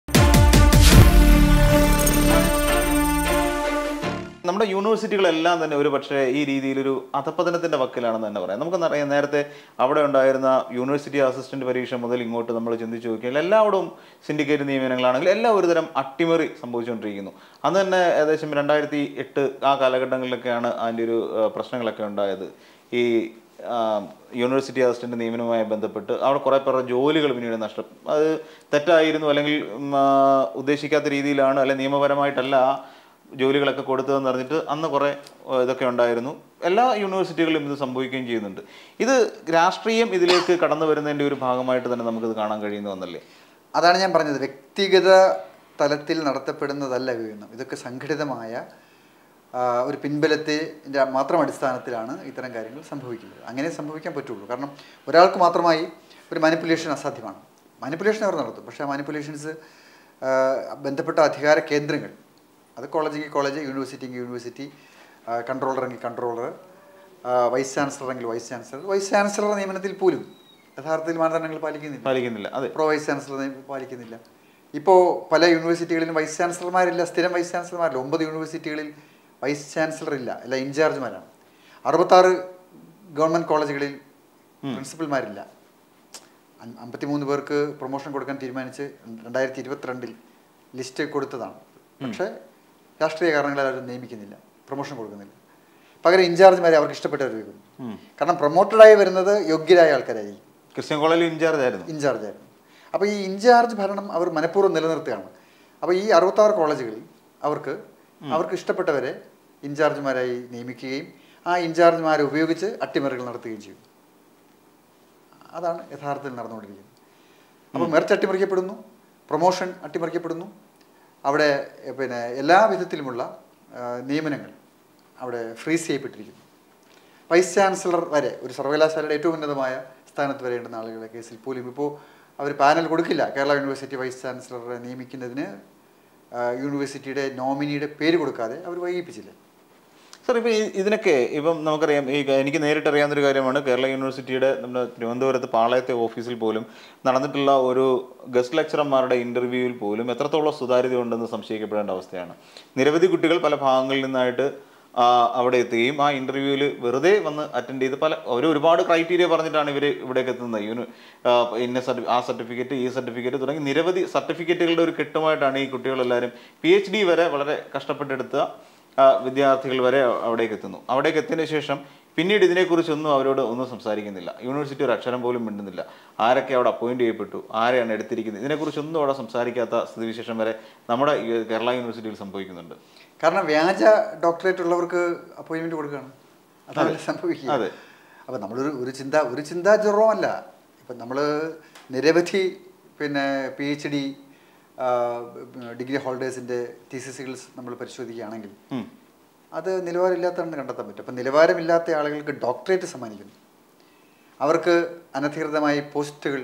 Speaker 1: യൂണിവേഴ്സിറ്റികളെല്ലാം തന്നെ ഒരു പക്ഷേ ഈ രീതിയിലൊരു അധപ്പതനത്തിന്റെ വക്കിലാണെന്ന് തന്നെ പറയാം. നമുക്കറിയാം നേരത്തെ അവിടെ ഉണ്ടായിരുന്ന യൂണിവേഴ്സിറ്റി അസിസ്റ്റന്റ് പരീക്ഷ മുതൽ ഇങ്ങോട്ട് നമ്മൾ ചിന്തിച്ചു നോക്കിയാൽ എല്ലാവിടവും സിൻഡിക്കേറ്റ് നിയമനങ്ങളാണെങ്കിൽ എല്ലാം ഒരുതരം അട്ടിമറി സംഭവിച്ചുകൊണ്ടിരിക്കുന്നു. അന്ന് തന്നെ ഏകദേശം രണ്ടായിരത്തി എട്ട് ആ കാലഘട്ടങ്ങളിലൊക്കെയാണ് അതിന്റെ ഒരു പ്രശ്നങ്ങളൊക്കെ ഉണ്ടായത്. ഈ യൂണിവേഴ്സിറ്റി അസിസ്റ്റന്റ് നിയമനവുമായി ബന്ധപ്പെട്ട് അവിടെ കുറേ പേരുടെ ജോലികൾ പിന്നീട് നഷ്ടം അത് തെറ്റായിരുന്നു അല്ലെങ്കിൽ ഉദ്ദേശിക്കാത്ത രീതിയിലാണ് അല്ലെങ്കിൽ നിയമപരമായിട്ടല്ല ജോലികളൊക്കെ കൊടുത്തതെന്ന് പറഞ്ഞിട്ട് അന്ന് കുറേ ഇതൊക്കെ ഉണ്ടായിരുന്നു. എല്ലാ യൂണിവേഴ്സിറ്റികളിലും ഇത് സംഭവിക്കുകയും ചെയ്യുന്നുണ്ട്. ഇത് രാഷ്ട്രീയം ഇതിലേക്ക് കടന്നു വരുന്നതിന്റെ ഒരു ഭാഗമായിട്ട് തന്നെ നമുക്കിത് കാണാൻ കഴിയുന്നു എന്നല്ലേ?
Speaker 2: അതാണ് ഞാൻ പറഞ്ഞത്. വ്യക്തിഗത തലത്തിൽ നടത്തപ്പെടുന്നതല്ല വിവരണം ഇതൊക്കെ സംഘടിതമായ ഒരു പിൻബലത്തിന്റെ മാത്രം അടിസ്ഥാനത്തിലാണ് ഇത്തരം കാര്യങ്ങൾ സംഭവിക്കുന്നത്. അങ്ങനെ സംഭവിക്കാൻ പറ്റുള്ളൂ. കാരണം ഒരാൾക്ക് മാത്രമായി ഒരു മാനിപ്പുലേഷൻ അസാധ്യമാണ്. മാനിപ്പുലേഷൻ അവർ നടത്തും. പക്ഷേ ആ മാനിപ്പുലേഷൻസ് ബന്ധപ്പെട്ട അധികാര കേന്ദ്രങ്ങൾ അത് കോളേജ് കോളേജ് യൂണിവേഴ്സിറ്റി യൂണിവേഴ്സിറ്റി കൺട്രോളറെങ്കിൽ കൺട്രോളർ വൈസ് ചാൻസലറെങ്കിൽ വൈസ് ചാൻസലർ വൈസ് ചാൻസലർ നിയമനത്തിൽ പോലും യഥാർത്ഥത്തിൽ മാനദണ്ഡങ്ങൾ പാലിക്കുന്നില്ല.
Speaker 1: പാലിക്കുന്നില്ല. അതെ.
Speaker 2: പ്രോ വൈസ് ചാൻസലർ പാലിക്കുന്നില്ല. ഇപ്പോൾ പല യൂണിവേഴ്സിറ്റികളിലും വൈസ് ചാൻസലർമാരില്ല സ്ഥിരം വൈസ് ചാൻസലർമാരില്ല ഒമ്പത് യൂണിവേഴ്സിറ്റികളിൽ വൈസ് ചാൻസലർ ഇല്ല. അല്ല ഇൻചാർജ്മാരാണ് അറുപത്താറ് ഗവൺമെന്റ് കോളേജുകളിൽ പ്രിൻസിപ്പൽമാരില്ല അമ്പത്തിമൂന്ന് പേർക്ക് പ്രൊമോഷൻ കൊടുക്കാൻ തീരുമാനിച്ച് രണ്ടായിരത്തി ഇരുപത്തിരണ്ടിൽ ലിസ്റ്റ് കൊടുത്തതാണ്. പക്ഷേ രാഷ്ട്രീയ കാരണങ്ങളാൽ അവർ നിയമിക്കുന്നില്ല. പ്രൊമോഷൻ കൊടുക്കുന്നില്ല. പകരം ഇൻചാർജ്മാരെ അവർക്ക് ഇഷ്ടപ്പെട്ടവർ വയ്ക്കുന്നു കാരണം പ്രൊമോട്ടഡായി വരുന്നത് യോഗ്യരായ ആൾക്കാരായിരിക്കും.
Speaker 1: ക്രിസ്ത്യൻ കോളേജിൽ ഇൻചാർജ് ആയിരുന്നു.
Speaker 2: ഇൻചാർജ് ആയിരുന്നു അപ്പോൾ ഈ ഇൻചാർജ് ഭരണം അവർ മനഃപൂർവം നിലനിർത്തുകയാണ്. അപ്പോൾ ഈ അറുപത്താറ് കോളേജുകളിൽ അവർക്ക് അവർക്ക് ഇഷ്ടപ്പെട്ടവരെ ഇൻചാർജ്മാരായി നിയമിക്കുകയും ആ ഇൻചാർജ്മാരെ ഉപയോഗിച്ച് അട്ടിമറികൾ നടത്തുകയും ചെയ്യും. അതാണ് യഥാർത്ഥത്തിൽ നടന്നുകൊണ്ടിരിക്കുന്നത്. അപ്പോൾ മെറിറ്റ് അട്ടിമറിക്കപ്പെടുന്നു പ്രൊമോഷൻ അട്ടിമറിക്കപ്പെടുന്നു അവിടെ പിന്നെ എല്ലാ വിധത്തിലുമുള്ള നിയമനങ്ങൾ അവിടെ ഫ്രീസ് ചെയ്യപ്പെട്ടിരിക്കുന്നു. വൈസ് ചാൻസലർ വരെ ഒരു സർവകലാശാലയുടെ ഏറ്റവും ഉന്നതമായ സ്ഥാനത്ത് വരേണ്ടുന്ന ആളുകളുടെ കേസിൽ പോലും ഇപ്പോൾ അവർ പാനൽ കൊടുക്കില്ല. കേരള യൂണിവേഴ്സിറ്റി വൈസ് ചാൻസലറെ നിയമിക്കുന്നതിന് യൂണിവേഴ്സിറ്റിയുടെ നോമിനിയുടെ പേര് കൊടുക്കാതെ അവർ വൈകിപ്പിച്ചില്ല.
Speaker 1: സാർ ഇപ്പം ഇതിനൊക്കെ ഇപ്പം നമുക്കറിയാം ഈ എനിക്ക് നേരിട്ട് അറിയാവുന്നൊരു കാര്യമാണ് കേരള യൂണിവേഴ്സിറ്റിയുടെ നമ്മുടെ തിരുവനന്തപുരത്ത് പാളയത്തെ ഓഫീസിൽ പോലും നടന്നിട്ടുള്ള ഒരു ഗസ്റ്റ് ലെക്ചറർമാരുടെ ഇന്റർവ്യൂവിൽ പോലും എത്രത്തോളം സുതാര്യത ഉണ്ടെന്ന് സംശയിക്കപ്പെടേണ്ട അവസ്ഥയാണ്. നിരവധി കുട്ടികൾ പല ഭാഗങ്ങളിൽ നിന്നായിട്ട് അവിടെ എത്തുകയും ആ ഇന്റർവ്യൂവിൽ വെറുതെ വന്ന് അറ്റൻഡ് ചെയ്ത് പല അവർ ഒരുപാട് ക്രൈറ്റീരിയ പറഞ്ഞിട്ടാണ് ഇവർ ഇവിടേക്ക് എത്തുന്നത്. യൂണി ഇന്ന ആ സർട്ടിഫിക്കറ്റ് ഈ സർട്ടിഫിക്കറ്റ് തുടങ്ങി നിരവധി സർട്ടിഫിക്കറ്റുകളുടെ ഒരു കെട്ടുമായിട്ടാണ് ഈ കുട്ടികളെല്ലാവരും പി എച്ച് ഡി വരെ വളരെ കഷ്ടപ്പെട്ടെടുത്ത വിദ്യാർത്ഥികൾ വരെ അവിടേക്ക് എത്തുന്നു അവിടേക്ക് എത്തിയതിനു ശേഷം പിന്നീട് ഇതിനെക്കുറിച്ചൊന്നും അവരോട് ഒന്നും സംസാരിക്കുന്നില്ല. യൂണിവേഴ്സിറ്റി ഒരു അക്ഷരം പോലും മിണ്ടുന്നില്ല. ആരൊക്കെ അവിടെ അപ്പോയിന്റ് ചെയ്യപ്പെട്ടു? ആരെയാണ് എടുത്തിരിക്കുന്നത്? ഇതിനെക്കുറിച്ചൊന്നും അവിടെ സംസാരിക്കാത്ത സ്ഥിതിവിശേഷം വരെ നമ്മുടെ കേരള യൂണിവേഴ്സിറ്റിയിൽ സംഭവിക്കുന്നുണ്ട്.
Speaker 2: കാരണം വ്യാജ ഡോക്ടറേറ്റ് ഉള്ളവർക്ക് അപ്പോയിൻമെന്റ് കൊടുക്കുകയാണ്. അതല്ല സംഭവിക്കുക.
Speaker 1: അതെ.
Speaker 2: അപ്പം നമ്മളൊരു ഒരു ചിന്ത ഒരു ചിന്താജുറമല്ല ഇപ്പം നമ്മൾ നിരവധി പിന്നെ പി എച്ച് ഡി ഡിഗ്രി ഹോൾഡേഴ്സിന്റെ തീസിസുകൾ നമ്മൾ പരിശോധിക്കുകയാണെങ്കിൽ. അത് നിലവാരമില്ലാത്തതാണെന്ന് കണ്ടെത്താൻ പറ്റും. അപ്പം നിലവാരമില്ലാത്ത ആളുകൾക്ക് ഡോക്ടറേറ്റ് സമ്മാനിക്കുന്നു. അവർക്ക് അനധികൃതമായി പോസ്റ്റുകൾ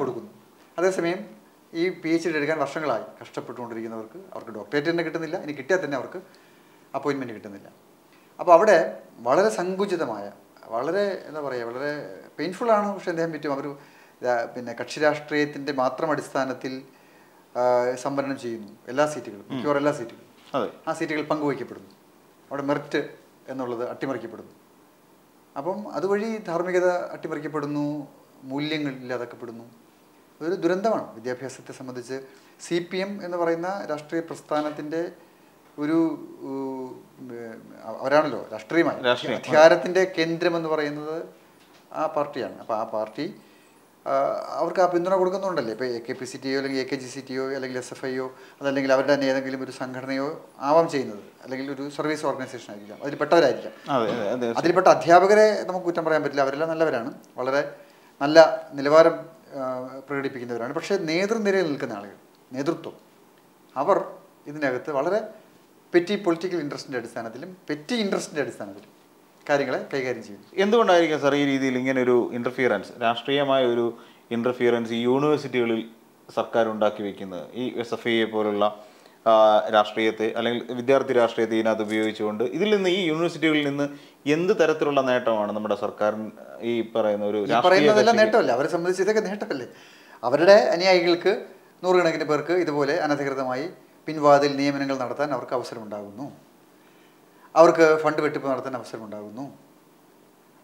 Speaker 2: കൊടുക്കുന്നു. അതേസമയം ഈ പി എച്ച് ഡി എടുക്കാൻ വർഷങ്ങളായി കഷ്ടപ്പെട്ടുകൊണ്ടിരിക്കുന്നവർക്ക് അവർക്ക് ഡോക്ടറേറ്റ് തന്നെ കിട്ടുന്നില്ല. ഇനി കിട്ടിയാൽ തന്നെ അവർക്ക് അപ്പോയിൻമെന്റ് കിട്ടുന്നില്ല. അപ്പോൾ അവിടെ വളരെ സങ്കുചിതമായ വളരെ എന്താ പറയുക വളരെ പെയിൻഫുള്ളാണ് പക്ഷേ അദ്ദേഹം പറ്റും. അവർ പിന്നെ കക്ഷി രാഷ്ട്രീയത്തിന്റെ മാത്രം അടിസ്ഥാനത്തിൽ സംവരണം ചെയ്യുന്നു. എല്ലാ സീറ്റുകളും. മിക്കവാറും എല്ലാ സീറ്റുകളും. ആ സീറ്റുകൾ പങ്കുവയ്ക്കപ്പെടുന്നു. അവിടെ മെറിറ്റ് എന്നുള്ളത് അട്ടിമറിക്കപ്പെടുന്നു. അപ്പം അതുവഴി ധാർമ്മികത അട്ടിമറിക്കപ്പെടുന്നു മൂല്യങ്ങൾ ഇല്ലാതാക്കപ്പെടുന്നു. അതൊരു ദുരന്തമാണ് വിദ്യാഭ്യാസത്തെ സംബന്ധിച്ച്. സി പി എം എന്ന് പറയുന്ന രാഷ്ട്രീയ പ്രസ്ഥാനത്തിന്റെ ഒരു അവരാണല്ലോ രാഷ്ട്രീയമായി. അധികാരത്തിന്റെ കേന്ദ്രം എന്ന് പറയുന്നത് ആ പാർട്ടിയാണ്. അപ്പോൾ ആ പാർട്ടി അവർക്ക് ആ പിന്തുണ കൊടുക്കുന്നുണ്ടല്ലേ? ഇപ്പോൾ A K P C T O അല്ലെങ്കിൽ A K G C T O അല്ലെങ്കിൽ എസ് എഫ് ഐ ഒ അതല്ലെങ്കിൽ അവരുടെ തന്നെ ഏതെങ്കിലും ഒരു സംഘടനയോ ആവാം ചെയ്യുന്നത്. അല്ലെങ്കിൽ ഒരു സർവീസ് ഓർഗനൈസേഷൻ ആയിരിക്കാം. അതിൽപ്പെട്ടവരായിരിക്കാം
Speaker 1: അതെ അതെ അതെ
Speaker 2: അതിൽപ്പെട്ട അധ്യാപകരെ നമുക്ക് കുറ്റം പറയാൻ പറ്റില്ല. അവരെല്ലാം നല്ലവരാണ്. വളരെ നല്ല നിലവാരം പ്രകടിപ്പിക്കുന്നവരാണ്. പക്ഷേ നേതൃനിരയിൽ നിൽക്കുന്ന ആളുകൾ നേതൃത്വം അവർ ഇതിനകത്ത് വളരെ പെറ്റി പൊളിറ്റിക്കൽ ഇൻട്രസ്റ്റിന്റെ അടിസ്ഥാനത്തിലും പെറ്റി ഇൻട്രസ്റ്റിന്റെ അടിസ്ഥാനത്തിലും കാര്യങ്ങളെ കൈകാര്യം ചെയ്യും.
Speaker 1: എന്തുകൊണ്ടായിരിക്കും സാർ ഈ രീതിയിൽ ഇങ്ങനെ ഒരു ഇന്റർഫിയറൻസ് രാഷ്ട്രീയമായ ഒരു ഇന്റർഫിയറൻസ് ഈ യൂണിവേഴ്സിറ്റികളിൽ സർക്കാർ ഉണ്ടാക്കി വെക്കുന്നത്? ഈ എസ് എഫ് ഐയെ പോലുള്ള രാഷ്ട്രീയത്തെ അല്ലെങ്കിൽ വിദ്യാർത്ഥി രാഷ്ട്രീയത്തെ ഇതിനകത്ത് ഉപയോഗിച്ചുകൊണ്ട് ഇതിൽ നിന്ന് ഈ യൂണിവേഴ്സിറ്റികളിൽ നിന്ന് എന്ത് തരത്തിലുള്ള നേട്ടമാണ് നമ്മുടെ സർക്കാർ ഈ പറയുന്ന ഒരു
Speaker 2: പറയുന്നതെല്ലാം നേട്ടമല്ലേ? അവരെ സംബന്ധിച്ച് ഇതൊക്കെ നേട്ടമല്ലേ? അവരുടെ അനുയായികൾക്ക് നൂറുകണക്കിന് പേർക്ക് ഇതുപോലെ അനധികൃതമായി പിൻവാതിൽ നിയമനങ്ങൾ നടത്താൻ അവർക്ക് അവസരമുണ്ടാകുന്നു. അവർക്ക് ഫണ്ട് വെട്ടിപ്പ് നടത്താൻ അവസരമുണ്ടാകുന്നു.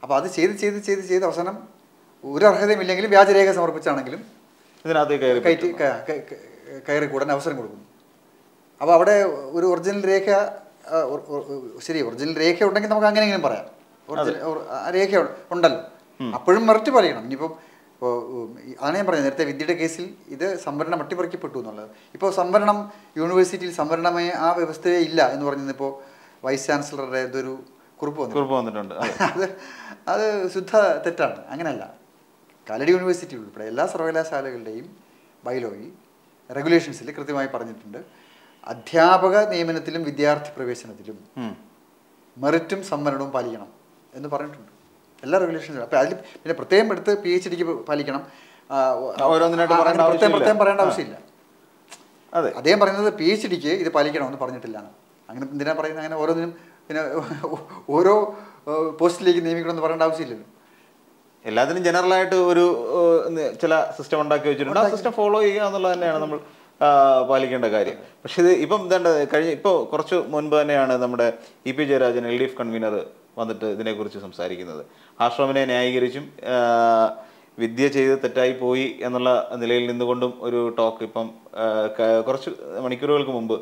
Speaker 2: അപ്പോൾ അത് ചെയ്ത് ചെയ്ത് ചെയ്ത് ചെയ്ത് അവസാനം ഒരു അർഹതയുമില്ലെങ്കിലും വ്യാജരേഖ സമർപ്പിച്ചാണെങ്കിലും
Speaker 1: ഇതിനകത്ത് കയറി
Speaker 2: കയറ്റി കയറി കൂടാൻ അവസരം കൊടുക്കുന്നു. അപ്പോൾ അവിടെ ഒരു ഒറിജിനൽ രേഖ ശരി ഒറിജിനൽ രേഖ ഉണ്ടെങ്കിൽ നമുക്ക് അങ്ങനെയെങ്കിലും പറയാം. രേഖ ഉണ്ടല്ലോ. അപ്പോഴും മെറിറ്റ് പറയണം. ഇനിയിപ്പം അതാണ് ഞാൻ പറഞ്ഞത്. നേരത്തെ വിദ്യയുടെ കേസിൽ ഇത് സംവരണം അട്ടിപ്പറിക്കപ്പെട്ടു എന്നുള്ളത്. ഇപ്പോൾ സംവരണം യൂണിവേഴ്സിറ്റിയിൽ സംവരണമേ ആ വ്യവസ്ഥയെ ഇല്ല എന്ന് പറഞ്ഞപ്പോൾ വൈസ് ചാൻസലറുടെ ഇതൊരു കുറിപ്പ് വന്നു
Speaker 1: കുറിപ്പ് വന്നിട്ടുണ്ട് അതെ.
Speaker 2: അത് ശുദ്ധ തെറ്റാണ്. അങ്ങനെയല്ല. കാലടി യൂണിവേഴ്സിറ്റി ഉൾപ്പെടെ എല്ലാ സർവകലാശാലകളുടെയും ബൈലോയിൽ റെഗുലേഷൻസിൽ കൃത്യമായി പറഞ്ഞിട്ടുണ്ട്. അധ്യാപക നിയമനത്തിലും വിദ്യാർത്ഥി പ്രവേശനത്തിലും മെറിറ്റും സംവരണവും പാലിക്കണം എന്ന് പറഞ്ഞിട്ടുണ്ട്. എല്ലാ റെഗുലേഷൻസിലും അപ്പം അതിൽ പിന്നെ പ്രത്യേകം എടുത്ത് പി എച്ച് ഡിക്ക് പാലിക്കണം
Speaker 1: ഓരോന്നിനായിട്ട്
Speaker 2: പ്രത്യേകം പറയേണ്ട. ആവശ്യമില്ല.
Speaker 1: അതെ.
Speaker 2: അദ്ദേഹം പറയുന്നത് പി എച്ച് ഡിക്ക് ഇത് പാലിക്കണമെന്ന് പറഞ്ഞിട്ടില്ല അങ്ങനെ എന്തിനാ പറയുന്നത്? അങ്ങനെ ഓരോന്നിനും പിന്നെ ഓരോ പോസ്റ്റിലേക്ക് നിയമിക്കണമെന്ന് പറയേണ്ട ആവശ്യമില്ലല്ലോ.
Speaker 1: എല്ലാത്തിനും ജനറൽ ആയിട്ട് ഒരു ചില സിസ്റ്റം ഉണ്ടാക്കി വെച്ചിട്ടുണ്ട്. ആ സിസ്റ്റം ഫോളോ ചെയ്യുക എന്നുള്ളത് തന്നെയാണ് നമ്മൾ പാലിക്കേണ്ട കാര്യം. പക്ഷെ ഇത് ഇപ്പം എന്താണ്ട് കഴിഞ്ഞ ഇപ്പോൾ കുറച്ച് മുൻപ് തന്നെയാണ് നമ്മുടെ E P Jayarajan L D F convenor വന്നിട്ട് ഇതിനെക്കുറിച്ച് സംസാരിക്കുന്നത്. ആശ്രമിനെ ന്യായീകരിച്ചും വിദ്യ ചെയ്ത് തെറ്റായി പോയി എന്നുള്ള നിലയിൽ നിന്നുകൊണ്ടും ഒരു ടോക്ക് ഇപ്പം കുറച്ച് മണിക്കൂറുകൾക്ക് മുമ്പ്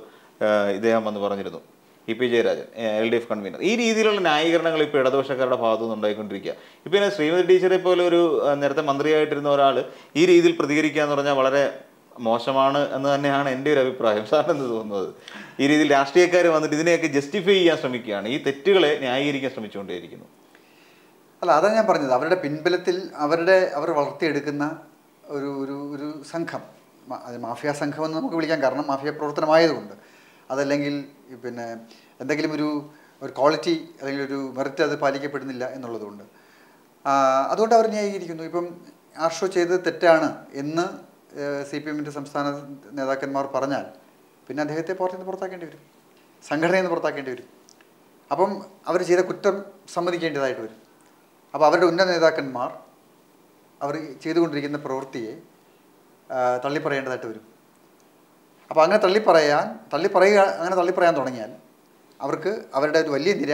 Speaker 1: ഇദ്ദേഹം വന്ന് പറഞ്ഞിരുന്നു. E P Jayarajan L D F convenor. ഈ രീതിയിലുള്ള ന്യായീകരണങ്ങൾ ഇപ്പോൾ ഇടതുപക്ഷക്കാരുടെ ഭാഗത്തു നിന്ന് ഉണ്ടായിക്കൊണ്ടിരിക്കുക. ഇപ്പം ഇങ്ങനെ ശ്രീമതി ടീച്ചറെ പോലെ ഒരു നേരത്തെ മന്ത്രിയായിട്ടിരുന്ന ഒരാൾ ഈ രീതിയിൽ പ്രതികരിക്കുക എന്ന് പറഞ്ഞാൽ വളരെ മോശമാണ് എന്ന് തന്നെയാണ് എന്റെ ഒരു അഭിപ്രായം. സാറിന് എന്ത് തോന്നുന്നത്? ഈ രീതിയിൽ രാഷ്ട്രീയക്കാർ വന്നിട്ട് ഇതിനെയൊക്കെ ജസ്റ്റിഫൈ ചെയ്യാൻ ശ്രമിക്കുകയാണ്. ഈ തെറ്റുകളെ ന്യായീകരിക്കാൻ ശ്രമിച്ചുകൊണ്ടേയിരിക്കുന്നു.
Speaker 2: അല്ല അതാണ് ഞാൻ പറഞ്ഞത്. അവരുടെ പിൻബലത്തിൽ അവരുടെ അവർ വളർത്തിയെടുക്കുന്ന ഒരു ഒരു ഒരു സംഘം. മാഫിയ സംഘം എന്ന് നമുക്ക് വിളിക്കാൻ കാരണം മാഫിയ പ്രവർത്തനമായതുകൊണ്ട്. അതല്ലെങ്കിൽ പിന്നെ എന്തെങ്കിലും ഒരു ഒരു ക്വാളിറ്റി അല്ലെങ്കിൽ ഒരു മെറിറ്റ് അത് പാലിക്കപ്പെടുന്നില്ല എന്നുള്ളതുകൊണ്ട്. അതുകൊണ്ട് അവർ ന്യായീകരിക്കുന്നു. ഇപ്പം ആർഷോ ചെയ്തത് തെറ്റാണ് എന്ന് സി പി എമ്മിന്റെ സംസ്ഥാന നേതാക്കന്മാർ പറഞ്ഞാൽ പിന്നെ അദ്ദേഹത്തെ പാർട്ടിയിൽ നിന്ന് പുറത്താക്കേണ്ടി വരും. സംഘടനയിൽ നിന്ന് പുറത്താക്കേണ്ടി വരും. അപ്പം അവർ ചെയ്ത കുറ്റം സമ്മതിക്കേണ്ടതായിട്ട് വരും. അപ്പോൾ അവരുടെ ഉന്നത നേതാക്കന്മാർ അവർ ചെയ്തുകൊണ്ടിരിക്കുന്ന പ്രവൃത്തിയെ തള്ളിപ്പറയേണ്ടതായിട്ട് വരും. അപ്പോൾ അങ്ങനെ തള്ളിപ്പറയാൻ തള്ളിപ്പറയുക അങ്ങനെ തള്ളിപ്പറയാൻ തുടങ്ങിയാൽ അവർക്ക് അവരുടെ ഒരു വലിയ നിര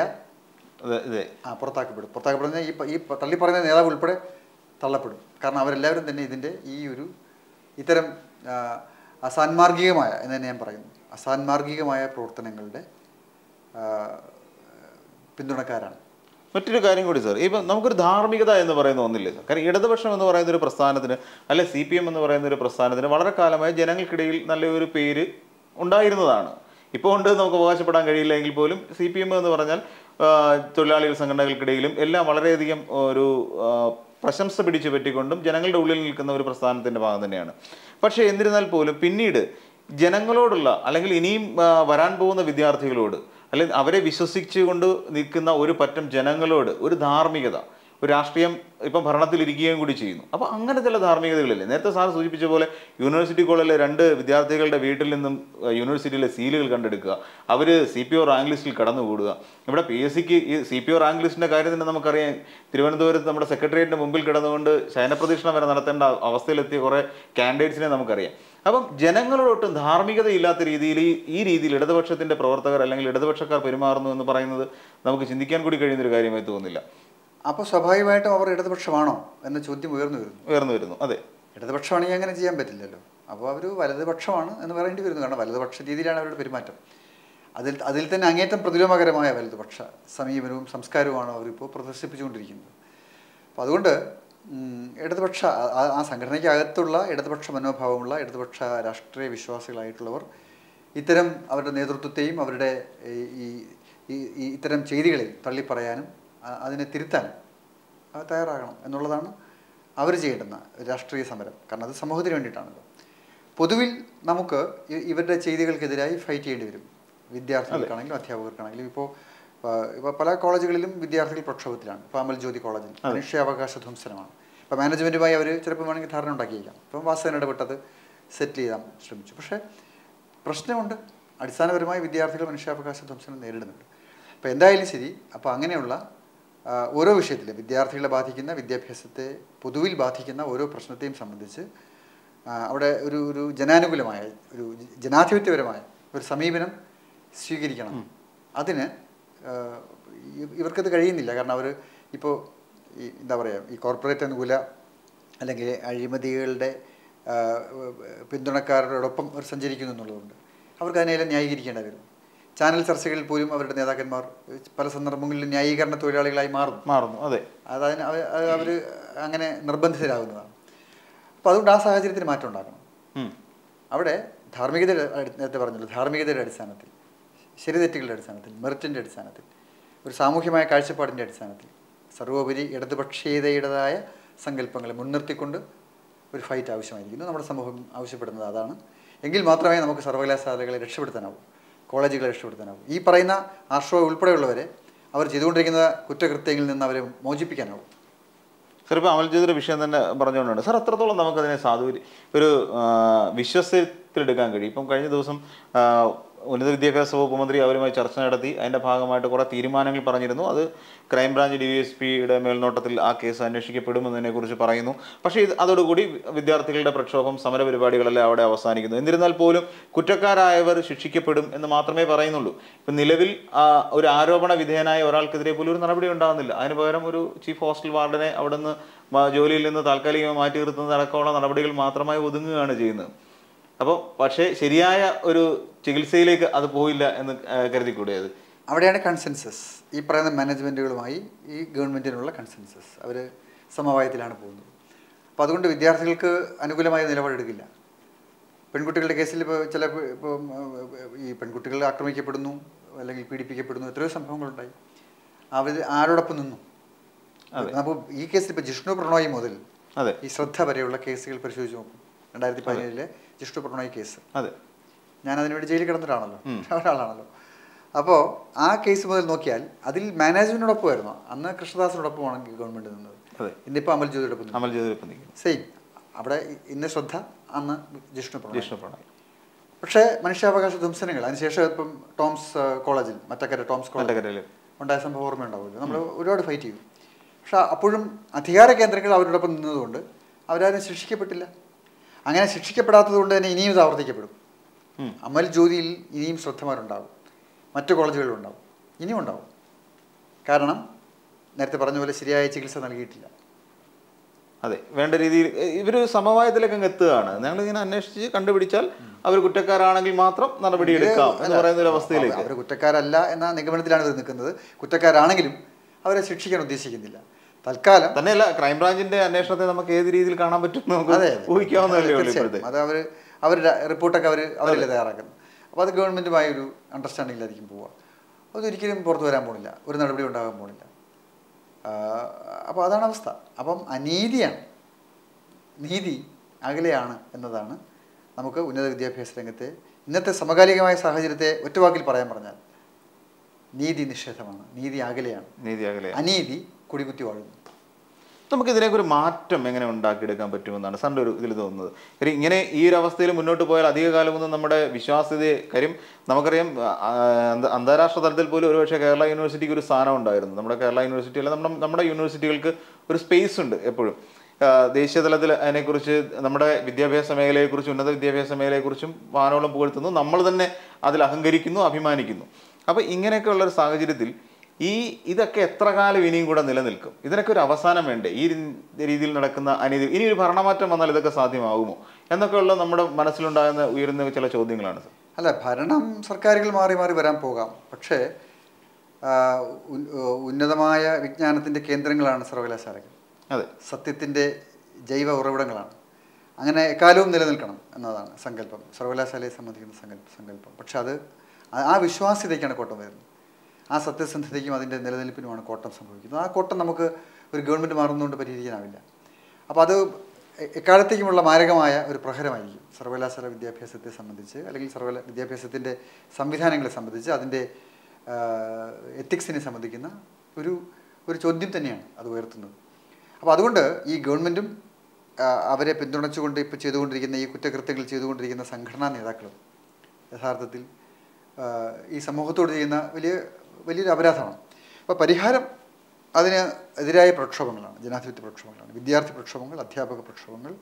Speaker 2: ആ പുറത്താക്കപ്പെടും. പുറത്താക്കപ്പെടുന്ന ഈ ഈ തള്ളിപ്പറയുന്ന നേതാവ് ഉൾപ്പെടെ തള്ളപ്പെടും. കാരണം അവരെല്ലാവരും തന്നെ ഇതിന്റെ ഈ ഒരു ഇത്തരം അസാൻമാർഗികമായ എന്ന് തന്നെ ഞാൻ പറയുന്നു. അസാൻമാർഗികമായ പ്രവർത്തനങ്ങളുടെ പിന്തുണക്കാരാണ്.
Speaker 1: മറ്റൊരു കാര്യം കൂടി സാർ ഇപ്പം നമുക്കൊരു ധാർമ്മികത എന്ന് പറയുന്ന ഒന്നില്ലേ സാർ കാരണം ഇടതുപക്ഷം എന്ന് പറയുന്ന ഒരു പ്രസ്ഥാനത്തിന് അല്ലെ സി പി എം എന്ന് പറയുന്ന ഒരു പ്രസ്ഥാനത്തിന് വളരെ കാലമായി ജനങ്ങൾക്കിടയിൽ നല്ലൊരു പേര് ഉണ്ടായിരുന്നതാണ്. ഇപ്പോൾ ഉണ്ട് നമുക്ക് അവകാശപ്പെടാൻ കഴിയില്ല എങ്കിൽ പോലും സി പി എം എന്ന് പറഞ്ഞാൽ തൊഴിലാളികൾ സംഘടനകൾക്കിടയിലും എല്ലാം വളരെയധികം ഒരു പ്രശംസ പിടിച്ചു പറ്റിക്കൊണ്ടും ജനങ്ങളുടെ ഉള്ളിൽ നിൽക്കുന്ന ഒരു പ്രസ്ഥാനത്തിന്റെ ഭാഗം തന്നെയാണ്. പക്ഷേ എന്നിരുന്നാൽ പോലും പിന്നീട് ജനങ്ങളോടുള്ള അല്ലെങ്കിൽ ഇനിയും വരാൻ പോകുന്ന വിദ്യാർത്ഥികളോട് അല്ലെങ്കിൽ അവരെ വിശ്വസിച്ചുകൊണ്ട് നിൽക്കുന്ന ഒരു പറ്റം ജനങ്ങളോട് ഒരു ധാർമ്മികത ഒരു രാഷ്ട്രീയം ഇപ്പം ഭരണത്തിലിരിക്കുകയും കൂടി ചെയ്യുന്നു. അപ്പോൾ അങ്ങനെ ചില ധാർമ്മികതകളില്ലേ? നേരത്തെ സാർ സൂചിപ്പിച്ച പോലെ യൂണിവേഴ്സിറ്റി കോളേജിലെ രണ്ട് വിദ്യാർത്ഥികളുടെ വീട്ടിൽ നിന്നും യൂണിവേഴ്സിറ്റിയിലെ സീലുകൾ കണ്ടെടുക്കുക അവർ സി പി ഒ റാങ്ക് ലിസ്റ്റിൽ കടന്നു കൂടുക ഇവിടെ പി എസ് സിക്ക് ഈ സി പി ഒ റാങ്ക് ലിസ്റ്റിന്റെ കാര്യം തന്നെ നമുക്കറിയാം. തിരുവനന്തപുരത്ത് നമ്മുടെ സെക്രട്ടേറിയറ്റിന്റെ മുമ്പിൽ കിടന്നുകൊണ്ട് ശയനപ്രദക്ഷിണം വരെ നടത്തേണ്ട അവസ്ഥയിലെത്തിയ കുറേ കാൻഡിഡേറ്റ്സിനെ നമുക്കറിയാം. അപ്പം ജനങ്ങളോടൊട്ടും ധാർമ്മികതയില്ലാത്ത രീതിയിൽ ഈ- ഈ രീതിയിൽ ഇടതുപക്ഷത്തിന്റെ പ്രവർത്തകർ അല്ലെങ്കിൽ ഇടതുപക്ഷക്കാർ പെരുമാറുന്നു എന്ന് പറയുന്നത് നമുക്ക് ചിന്തിക്കാൻ കൂടി കഴിയുന്ന ഒരു കാര്യമായി തോന്നുന്നില്ല.
Speaker 2: അപ്പോൾ സ്വാഭാവികമായിട്ടും അവർ ഇടതുപക്ഷമാണോ എന്ന ചോദ്യം ഉയർന്നു വരുന്നു.
Speaker 1: ഉയർന്നു വരുന്നു. അതെ.
Speaker 2: ഇടതുപക്ഷമാണെങ്കിൽ അങ്ങനെ ചെയ്യാൻ പറ്റില്ലല്ലോ. അപ്പോൾ അവർ വലതുപക്ഷമാണ് എന്ന് പറയേണ്ടി വരുന്നു. കാരണം വലതുപക്ഷ രീതിയിലാണ് അവരുടെ പെരുമാറ്റം. അതിൽ അതിൽ തന്നെ അങ്ങേറ്റം പ്രതിലോമകരമായ വലതുപക്ഷ സമീപനവും സംസ്കാരവുമാണ് അവരിപ്പോൾ പ്രദർശിപ്പിച്ചുകൊണ്ടിരിക്കുന്നത്. അപ്പോൾ അതുകൊണ്ട് ഇടതുപക്ഷ ആ- സംഘടനയ്ക്കകത്തുള്ള ഇടതുപക്ഷ മനോഭാവമുള്ള ഇടതുപക്ഷ രാഷ്ട്രീയ വിശ്വാസികളായിട്ടുള്ളവർ ഇത്തരം അവരുടെ നേതൃത്വത്തെയും അവരുടെ ഈ- ഈ ഇത്തരം ചെയ്തികളിൽ തള്ളിപ്പറയാനും അതിനെ തിരുത്താനും തയ്യാറാകണം എന്നുള്ളതാണ് അവർ ചെയ്യേണ്ടുന്ന രാഷ്ട്രീയ സമരം. കാരണം അത് സമൂഹത്തിന് വേണ്ടിയിട്ടാണല്ലോ. പൊതുവിൽ നമുക്ക് ഇവരുടെ ചെയ്തികൾക്കെതിരായി ഫൈറ്റ് ചെയ്യേണ്ടി വരും. വിദ്യാർത്ഥികൾക്കാണെങ്കിലും അധ്യാപകർക്കാണെങ്കിലും. ഇപ്പോൾ ഇപ്പോൾ പല കോളേജുകളിലും വിദ്യാർത്ഥികൾ പ്രക്ഷോഭത്തിലാണ്. ഇപ്പോൾ അമൽ ജ്യോതി കോളേജിൽ മനുഷ്യാവകാശ ധ്വംസനമാണ്. ഇപ്പോൾ മാനേജ്മെന്റുമായി അവർ ചിലപ്പോൾ വേണമെങ്കിൽ ധാരണ ഉണ്ടാക്കിയേക്കാം. അപ്പം വാസവൻ ഇടപെട്ടത് സെറ്റിൽ ചെയ്യാൻ ശ്രമിച്ചു. പക്ഷേ പ്രശ്നമുണ്ട്. അടിസ്ഥാനപരമായി വിദ്യാർത്ഥികൾ മനുഷ്യാവകാശ ധ്വംസനം നേരിടുന്നുണ്ട്. അപ്പോൾ എന്തായാലും ശരി. അപ്പോൾ അങ്ങനെയുള്ള ഓരോ വിഷയത്തിലും വിദ്യാർത്ഥികളെ ബാധിക്കുന്ന വിദ്യാഭ്യാസത്തെ പൊതുവിൽ ബാധിക്കുന്ന ഓരോ പ്രശ്നത്തെയും സംബന്ധിച്ച് അവിടെ ഒരു ഒരു ജനാനുകൂലമായ ഒരു ജനാധിപത്യപരമായ ഒരു സമീപനം സ്വീകരിക്കണം. അതിന് ഇവർക്കത് കഴിയുന്നില്ല. കാരണം അവർ ഇപ്പോൾ ഈ എന്താ പറയുക ഈ കോർപ്പറേറ്റ് അനുകൂല അല്ലെങ്കിൽ അഴിമതികളുടെ പിന്തുണക്കാരോടൊപ്പം അവർ സഞ്ചരിക്കുന്നു എന്നുള്ളതുകൊണ്ട് അവർക്ക് അതിനെല്ലാം ന്യായീകരിക്കേണ്ടി വരും. ചാനൽ ചർച്ചകളിൽ പോലും അവരുടെ നേതാക്കന്മാർ പല സന്ദർഭങ്ങളിലും ന്യായീകരണ തൊഴിലാളികളായി മാറും
Speaker 1: മാറുന്നു അതെ.
Speaker 2: അതതിന് അവർ അങ്ങനെ നിർബന്ധിതരാകുന്നതാണ്. അപ്പോൾ അതുകൊണ്ട് ആ സാഹചര്യത്തിന് മാറ്റം ഉണ്ടാക്കണം അവിടെ ധാർമ്മികതയുടെ നേരത്തെ പറഞ്ഞല്ലോ ധാർമ്മികതയുടെ അടിസ്ഥാനത്തിൽ ശരിതെറ്റുകളുടെ അടിസ്ഥാനത്തിൽ മെറിറ്റിന്റെ അടിസ്ഥാനത്തിൽ ഒരു സാമൂഹ്യമായ കാഴ്ചപ്പാടിന്റെ അടിസ്ഥാനത്തിൽ സർവോപരി ഇടതുപക്ഷീയതയുടേതായ സങ്കല്പങ്ങളെ മുൻനിർത്തിക്കൊണ്ട് ഒരു ഫൈറ്റ് ആവശ്യമായിരിക്കുന്നു. നമ്മുടെ സമൂഹം ആവശ്യപ്പെടുന്നത് അതാണ്. എങ്കിൽ മാത്രമേ നമുക്ക് സർവകലാശാലകളെ രക്ഷപ്പെടുത്താനാവൂ. കോളേജുകളെ രക്ഷപ്പെടുത്താനാവൂ. ഈ പറയുന്ന ആർഷോ ഉൾപ്പെടെയുള്ളവരെ അവർ ചെയ്തുകൊണ്ടിരിക്കുന്ന കുറ്റകൃത്യങ്ങളിൽ നിന്ന് അവരെ മോചിപ്പിക്കാനാവും.
Speaker 1: സാർ ഇപ്പോൾ വിഷയം തന്നെ പറഞ്ഞുകൊണ്ടാണ് സാർ അത്രത്തോളം നമുക്കതിനെ സാധു ഒരു വിശ്വസത്തിലെടുക്കാൻ കഴിയും. ഇപ്പം കഴിഞ്ഞ ദിവസം ഉന്നത വിദ്യാഭ്യാസ വകുപ്പ് മന്ത്രി അവരുമായി ചർച്ച നടത്തി. അതിന്റെ ഭാഗമായിട്ട് കുറേ തീരുമാനങ്ങൾ പറഞ്ഞിരുന്നു. അത് ക്രൈംബ്രാഞ്ച് ഡി എസ് പിയുടെ മേൽനോട്ടത്തിൽ ആ കേസ് അന്വേഷിക്കപ്പെടുമെന്നതിനെ കുറിച്ച് പറയുന്നു. പക്ഷേ ഇത് അതോടുകൂടി വിദ്യാർത്ഥികളുടെ പ്രക്ഷോഭം സമര പരിപാടികളെല്ലാം അവിടെ അവസാനിക്കുന്നു. എന്നിരുന്നാൽ പോലും കുറ്റക്കാരായവർ ശിക്ഷിക്കപ്പെടും എന്ന് മാത്രമേ പറയുന്നുള്ളൂ. ഇപ്പം നിലവിൽ ഒരു ആരോപണ വിധേയനായ ഒരാൾക്കെതിരെ പോലും ഒരു നടപടി ഉണ്ടാകുന്നില്ല. അതിന് പകരം ഒരു ചീഫ് ഹോസ്റ്റൽ വാർഡനെ അവിടെ നിന്ന് ജോലിയിൽ നിന്ന് താൽക്കാലികമായി മാറ്റി നിർത്തുന്നതടക്കമുള്ള നടപടികൾ മാത്രമായി ഒതുങ്ങുകയാണ് ചെയ്യുന്നത്. അപ്പോൾ പക്ഷേ ശരിയായ ഒരു ചികിത്സയിലേക്ക് അത് പോയില്ല എന്ന് കരുതിക്കൂടെ അത്?
Speaker 2: അവിടെയാണ് കൺസെൻസസ് ഈ പറയുന്ന മാനേജ്മെന്റുകളുമായി ഈ ഗവൺമെന്റിനുള്ള കൺസെൻസസ് അവർ സമവായത്തിലാണ് പോകുന്നത്. അപ്പോൾ അതുകൊണ്ട് വിദ്യാർത്ഥികൾക്ക് അനുകൂലമായ നിലപാടെടുക്കില്ല. പെൺകുട്ടികളുടെ കേസിൽ ഇപ്പോൾ ചില ഇപ്പോൾ ഈ പെൺകുട്ടികൾ ആക്രമിക്കപ്പെടുന്നു അല്ലെങ്കിൽ പീഡിപ്പിക്കപ്പെടുന്നു എത്രയോ സംഭവങ്ങളുണ്ടായി. അവർ ആരോടൊപ്പം നിന്നു? അപ്പോൾ ഈ കേസിൽ ഇപ്പോൾ ജിഷ്ണു പ്രണോയ് മുതൽ ഈ ശ്രദ്ധ വരെയുള്ള കേസുകൾ പരിശോധിച്ച് നോക്കും. രണ്ടായിരത്തി പതിനേഴിലെ ജിഷ്ണു പ്രണോയ് കേസ്.
Speaker 1: അതെ.
Speaker 2: ഞാൻ അതിനുവേണ്ടി ജയിലിൽ കിടന്നിട്ടാണല്ലോ. ഒരാളാണല്ലോ. അപ്പോൾ ആ കേസ് മുതൽ നോക്കിയാൽ അതിൽ മാനേജ്മെന്റിനോടൊപ്പമായിരുന്നു. അന്ന് കൃഷ്ണദാസിനോടൊപ്പമാണ് ഗവൺമെന്റ് നിന്നത്. ഇന്നിപ്പോൾ അമൽ ജ്യോതിയോടൊപ്പം.
Speaker 1: അമൽ ജ്യോതിയോടൊപ്പം
Speaker 2: സെയിം. അവിടെ ഇന്ന ശ്രദ്ധ അന്ന് ജിഷ്ണു പ്രണോയ്
Speaker 1: ജിഷ്ണു പ്രണോയ്
Speaker 2: പക്ഷേ മനുഷ്യാവകാശ ധ്വംസനങ്ങൾ അതിനുശേഷം ഇപ്പം ടോംസ് കോളേജിൽ മറ്റക്കര ടോംസ്
Speaker 1: കോളേജിൽ
Speaker 2: ഉണ്ടായ സംഭവം ഓർമ്മയുണ്ടാവുമല്ലോ. നമ്മൾ ഒരുപാട് ഫൈറ്റ് ചെയ്യും പക്ഷെ അപ്പോഴും അധികാര കേന്ദ്രങ്ങൾ അവരോടൊപ്പം നിന്നതുകൊണ്ട് അവരാരും ശിക്ഷിക്കപ്പെട്ടില്ല. അങ്ങനെ ശിക്ഷിക്കപ്പെടാത്തത് കൊണ്ട് തന്നെ ഇനിയും ഇത് ആവർത്തിക്കപ്പെടും. അമൽ ജ്യോതിയിൽ ഇനിയും ശ്രദ്ധമാരുണ്ടാകും മറ്റു കോളേജുകളിലും ഉണ്ടാവും. ഇനിയും ഉണ്ടാവും. കാരണം നേരത്തെ പറഞ്ഞ പോലെ ശരിയായ ചികിത്സ നൽകിയിട്ടില്ല.
Speaker 1: അതെ വേണ്ട രീതിയിൽ ഇവർ സമവായത്തിലേക്ക് അങ്ങ് എത്തുകയാണ്. ഞങ്ങൾ ഇങ്ങനെ അന്വേഷിച്ച് കണ്ടുപിടിച്ചാൽ അവർ കുറ്റക്കാരാണെങ്കിൽ മാത്രം നടപടി എടുക്കാം എന്ന് പറയുന്ന ഒരു അവസ്ഥയിലേക്ക്.
Speaker 2: അവർ കുറ്റക്കാരല്ല എന്ന നിഗമനത്തിലാണ് ഇവർ നിൽക്കുന്നത്. കുറ്റക്കാരാണെങ്കിലും അവരെ ശിക്ഷിക്കാൻ ഉദ്ദേശിക്കുന്നില്ല. തൽക്കാലം.
Speaker 1: തന്നെയല്ല ക്രൈംബ്രാഞ്ചിന്റെ അന്വേഷണത്തെ നമുക്ക് ഏത് രീതിയിൽ കാണാൻ പറ്റും
Speaker 2: അതെ.
Speaker 1: ഊഹിക്കാവുന്നതല്ലേ
Speaker 2: അത് അവർ അവർ റിപ്പോർട്ടൊക്കെ അവർ അവരല്ലേ തയ്യാറാക്കുന്നത്. അപ്പോൾ അത് ഗവൺമെന്റുമായി ഒരു അണ്ടർസ്റ്റാൻഡിങ്ങിലായിരിക്കും പോവുക. അതൊരിക്കലും പുറത്തു വരാൻ പോകുന്നില്ല ഒരു നടപടി ഉണ്ടാകാൻ പോകുന്നില്ല അപ്പോൾ അതാണ് അവസ്ഥ. അപ്പം അനീതിയാണ്. നീതി അകലെയാണ് എന്നതാണ് നമുക്ക് ഉന്നത വിദ്യാഭ്യാസ രംഗത്തെ ഇന്നത്തെ സമകാലികമായ സാഹചര്യത്തെ ഒറ്റവാക്കിൽ പറയാൻ പറഞ്ഞാൽ നീതി നിഷേധമാണ്. നീതി അകലെയാണ്.
Speaker 1: നീതി അകലെ
Speaker 2: അനീതി കുടികുത്തി വാഴുന്നു.
Speaker 1: നമുക്ക് ഇതിനൊക്കെ ഒരു മാറ്റം എങ്ങനെ ഉണ്ടാക്കിയെടുക്കാൻ പറ്റുമെന്നാണ് സാറിന്റെ ഒരു ഇതിൽ തോന്നുന്നത്. കാര്യം ഇങ്ങനെ ഈ ഒരു അവസ്ഥയിൽ മുന്നോട്ട് പോയാൽ അധിക കാലമൊന്നും നമ്മുടെ വിശ്വാസ്യതയെ കാര്യം നമുക്കറിയാം അന്താരാഷ്ട്ര തലത്തിൽ പോലും ഒരുപക്ഷെ കേരള യൂണിവേഴ്സിറ്റിക്ക് ഒരു സ്ഥാനം ഉണ്ടായിരുന്നു. നമ്മുടെ കേരള യൂണിവേഴ്സിറ്റി അല്ല നമ്മുടെ നമ്മുടെ യൂണിവേഴ്സിറ്റികൾക്ക് ഒരു സ്പേസ് ഉണ്ട് എപ്പോഴും. ദേശീയ തലത്തിൽ അതിനെക്കുറിച്ച് നമ്മുടെ വിദ്യാഭ്യാസ മേഖലയെക്കുറിച്ചും ഉന്നത വിദ്യാഭ്യാസ മേഖലയെക്കുറിച്ചും വാനോളം പുകഴ്ത്തുന്നു. നമ്മൾ തന്നെ അതിൽ അഹങ്കരിക്കുന്നു അഭിമാനിക്കുന്നു. അപ്പോൾ ഇങ്ങനെയൊക്കെ ഉള്ള ഒരു സാഹചര്യത്തിൽ ഈ ഇതൊക്കെ എത്ര കാലം ഇനിയും കൂടെ നിലനിൽക്കും? ഇതിനൊക്കെ ഒരു അവസാനം വേണ്ടേ? ഈ രീതിയിൽ നടക്കുന്ന അനീതി ഇനി ഒരു ഭരണമാറ്റം വന്നാൽ ഇതൊക്കെ സാധ്യമാകുമോ? എന്നൊക്കെയുള്ള നമ്മുടെ മനസ്സിലുണ്ടാകുന്ന ഉയരുന്ന ചില ചോദ്യങ്ങളാണ്
Speaker 2: അല്ല ഭരണം സർക്കാരുകൾ മാറി മാറി വരാൻ പോകാം. പക്ഷേ ഉന്നതമായ വിജ്ഞാനത്തിന്റെ കേന്ദ്രങ്ങളാണ് സർവകലാശാലകൾ.
Speaker 1: അതെ.
Speaker 2: സത്യത്തിന്റെ ജൈവ ഉറവിടങ്ങളാണ്. അങ്ങനെ എക്കാലവും നിലനിൽക്കണം എന്നതാണ് സങ്കല്പം. സർവകലാശാലയെ സംബന്ധിക്കുന്ന സങ്കല്പം സങ്കല്പം. പക്ഷെ അത് ആ വിശ്വാസ്യതയ്ക്കാണ് കോട്ടം വരുന്നത് ആ സത്യസന്ധതയ്ക്കും അതിന്റെ നിലനിൽപ്പിനുമാണ് കോട്ടം സംഭവിക്കുന്നത്. ആ കോട്ടം നമുക്ക് ഒരു ഗവൺമെന്റ് മാറുന്നതുകൊണ്ട് പരിഹരിക്കാനാവില്ല. അപ്പോൾ അത് എക്കാലത്തേക്കുമുള്ള മാരകമായ ഒരു പ്രഹരമായിരിക്കും. സർവകലാശാല വിദ്യാഭ്യാസത്തെ സംബന്ധിച്ച് അല്ലെങ്കിൽ സർവകല വിദ്യാഭ്യാസത്തിന്റെ സംവിധാനങ്ങളെ സംബന്ധിച്ച് അതിന്റെ എത്തിക്സിനെ സംബന്ധിക്കുന്ന ഒരു ഒരു ചോദ്യം തന്നെയാണ് അത് ഉയർത്തുന്നത്. അപ്പോൾ അതുകൊണ്ട് ഈ ഗവൺമെന്റും അവരെ പിന്തുണച്ചുകൊണ്ട് ഇപ്പോൾ ചെയ്തുകൊണ്ടിരിക്കുന്ന ഈ കുറ്റകൃത്യങ്ങൾ ചെയ്തുകൊണ്ടിരിക്കുന്ന സംഘടനാ നേതാക്കളും യഥാർത്ഥത്തിൽ ഈ സമൂഹത്തോട് ചെയ്യുന്ന വലിയ വലിയൊരു അപരാധമാണ്. അപ്പോൾ പരിഹാരം അതിന് എതിരായ പ്രക്ഷോഭങ്ങളാണ് ജനാധിപത്യ പ്രക്ഷോഭങ്ങളാണ് വിദ്യാർത്ഥി പ്രക്ഷോഭങ്ങൾ അധ്യാപക പ്രക്ഷോഭങ്ങൾ.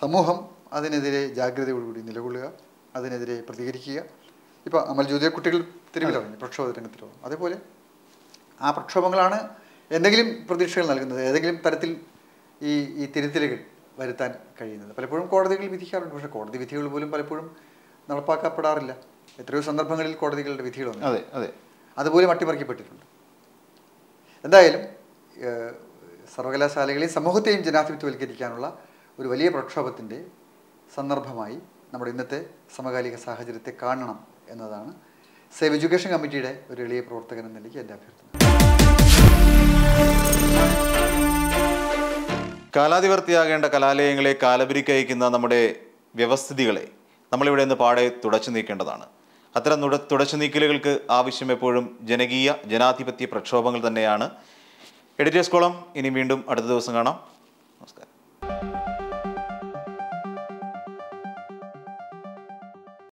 Speaker 2: സമൂഹം അതിനെതിരെ ജാഗ്രതയോടുകൂടി നിലകൊള്ളുക അതിനെതിരെ പ്രതികരിക്കുക. ഇപ്പോൾ അമൽ ജ്യോതിയെ കുട്ടികൾ തെരുവിലിറങ്ങി പ്രക്ഷോഭ രംഗത്തിലിറങ്ങി. അതേപോലെ ആ പ്രക്ഷോഭങ്ങളാണ് എന്തെങ്കിലും പ്രതീക്ഷകൾ നൽകുന്നത് ഏതെങ്കിലും തരത്തിൽ ഈ ഈ തിരുത്തലുകൾ വരുത്താൻ കഴിയുന്നത്. പലപ്പോഴും കോടതികൾ വിധിക്കാറുണ്ട് പക്ഷേ കോടതി വിധികൾ പോലും പലപ്പോഴും നടപ്പാക്കപ്പെടാറില്ല. എത്രയോ സന്ദർഭങ്ങളിൽ കോടതികളുടെ വിധികൾ
Speaker 1: അതെ അതെ.
Speaker 2: അതുപോലും അട്ടിമറിക്കപ്പെട്ടിട്ടുണ്ട് എന്തായാലും സർവകലാശാലകളെയും സമൂഹത്തെയും ജനാധിപത്യവൽക്കരിക്കാനുള്ള ഒരു വലിയ പ്രക്ഷോഭത്തിന്റെ സന്ദർഭമായി നമ്മുടെ ഇന്നത്തെ സമകാലിക സാഹചര്യത്തെ കാണണം എന്നതാണ് സേവ് എഡ്യൂക്കേഷൻ കമ്മിറ്റിയുടെ ഒരു എളിയ പ്രവർത്തകൻ എന്ന നിലയ്ക്ക് എന്റെ അഭ്യർത്ഥന.
Speaker 1: കാലാതിവർത്തിയാകേണ്ട കലാലയങ്ങളെ കാലബരിക്കയക്കുന്ന നമ്മുടെ വ്യവസ്ഥിതികളെ നമ്മളിവിടെ നിന്ന് പാടെ തുടച്ചു നീക്കേണ്ടതാണ്. അത്തരം നുട തുടച്ചു നീക്കലുകൾക്ക് ആവശ്യം എപ്പോഴും ജനകീയ ജനാധിപത്യ പ്രക്ഷോഭങ്ങൾ തന്നെയാണ്. എഡിറ്റേഴ്സ് കോളം ഇനി വീണ്ടും അടുത്ത ദിവസം കാണാം.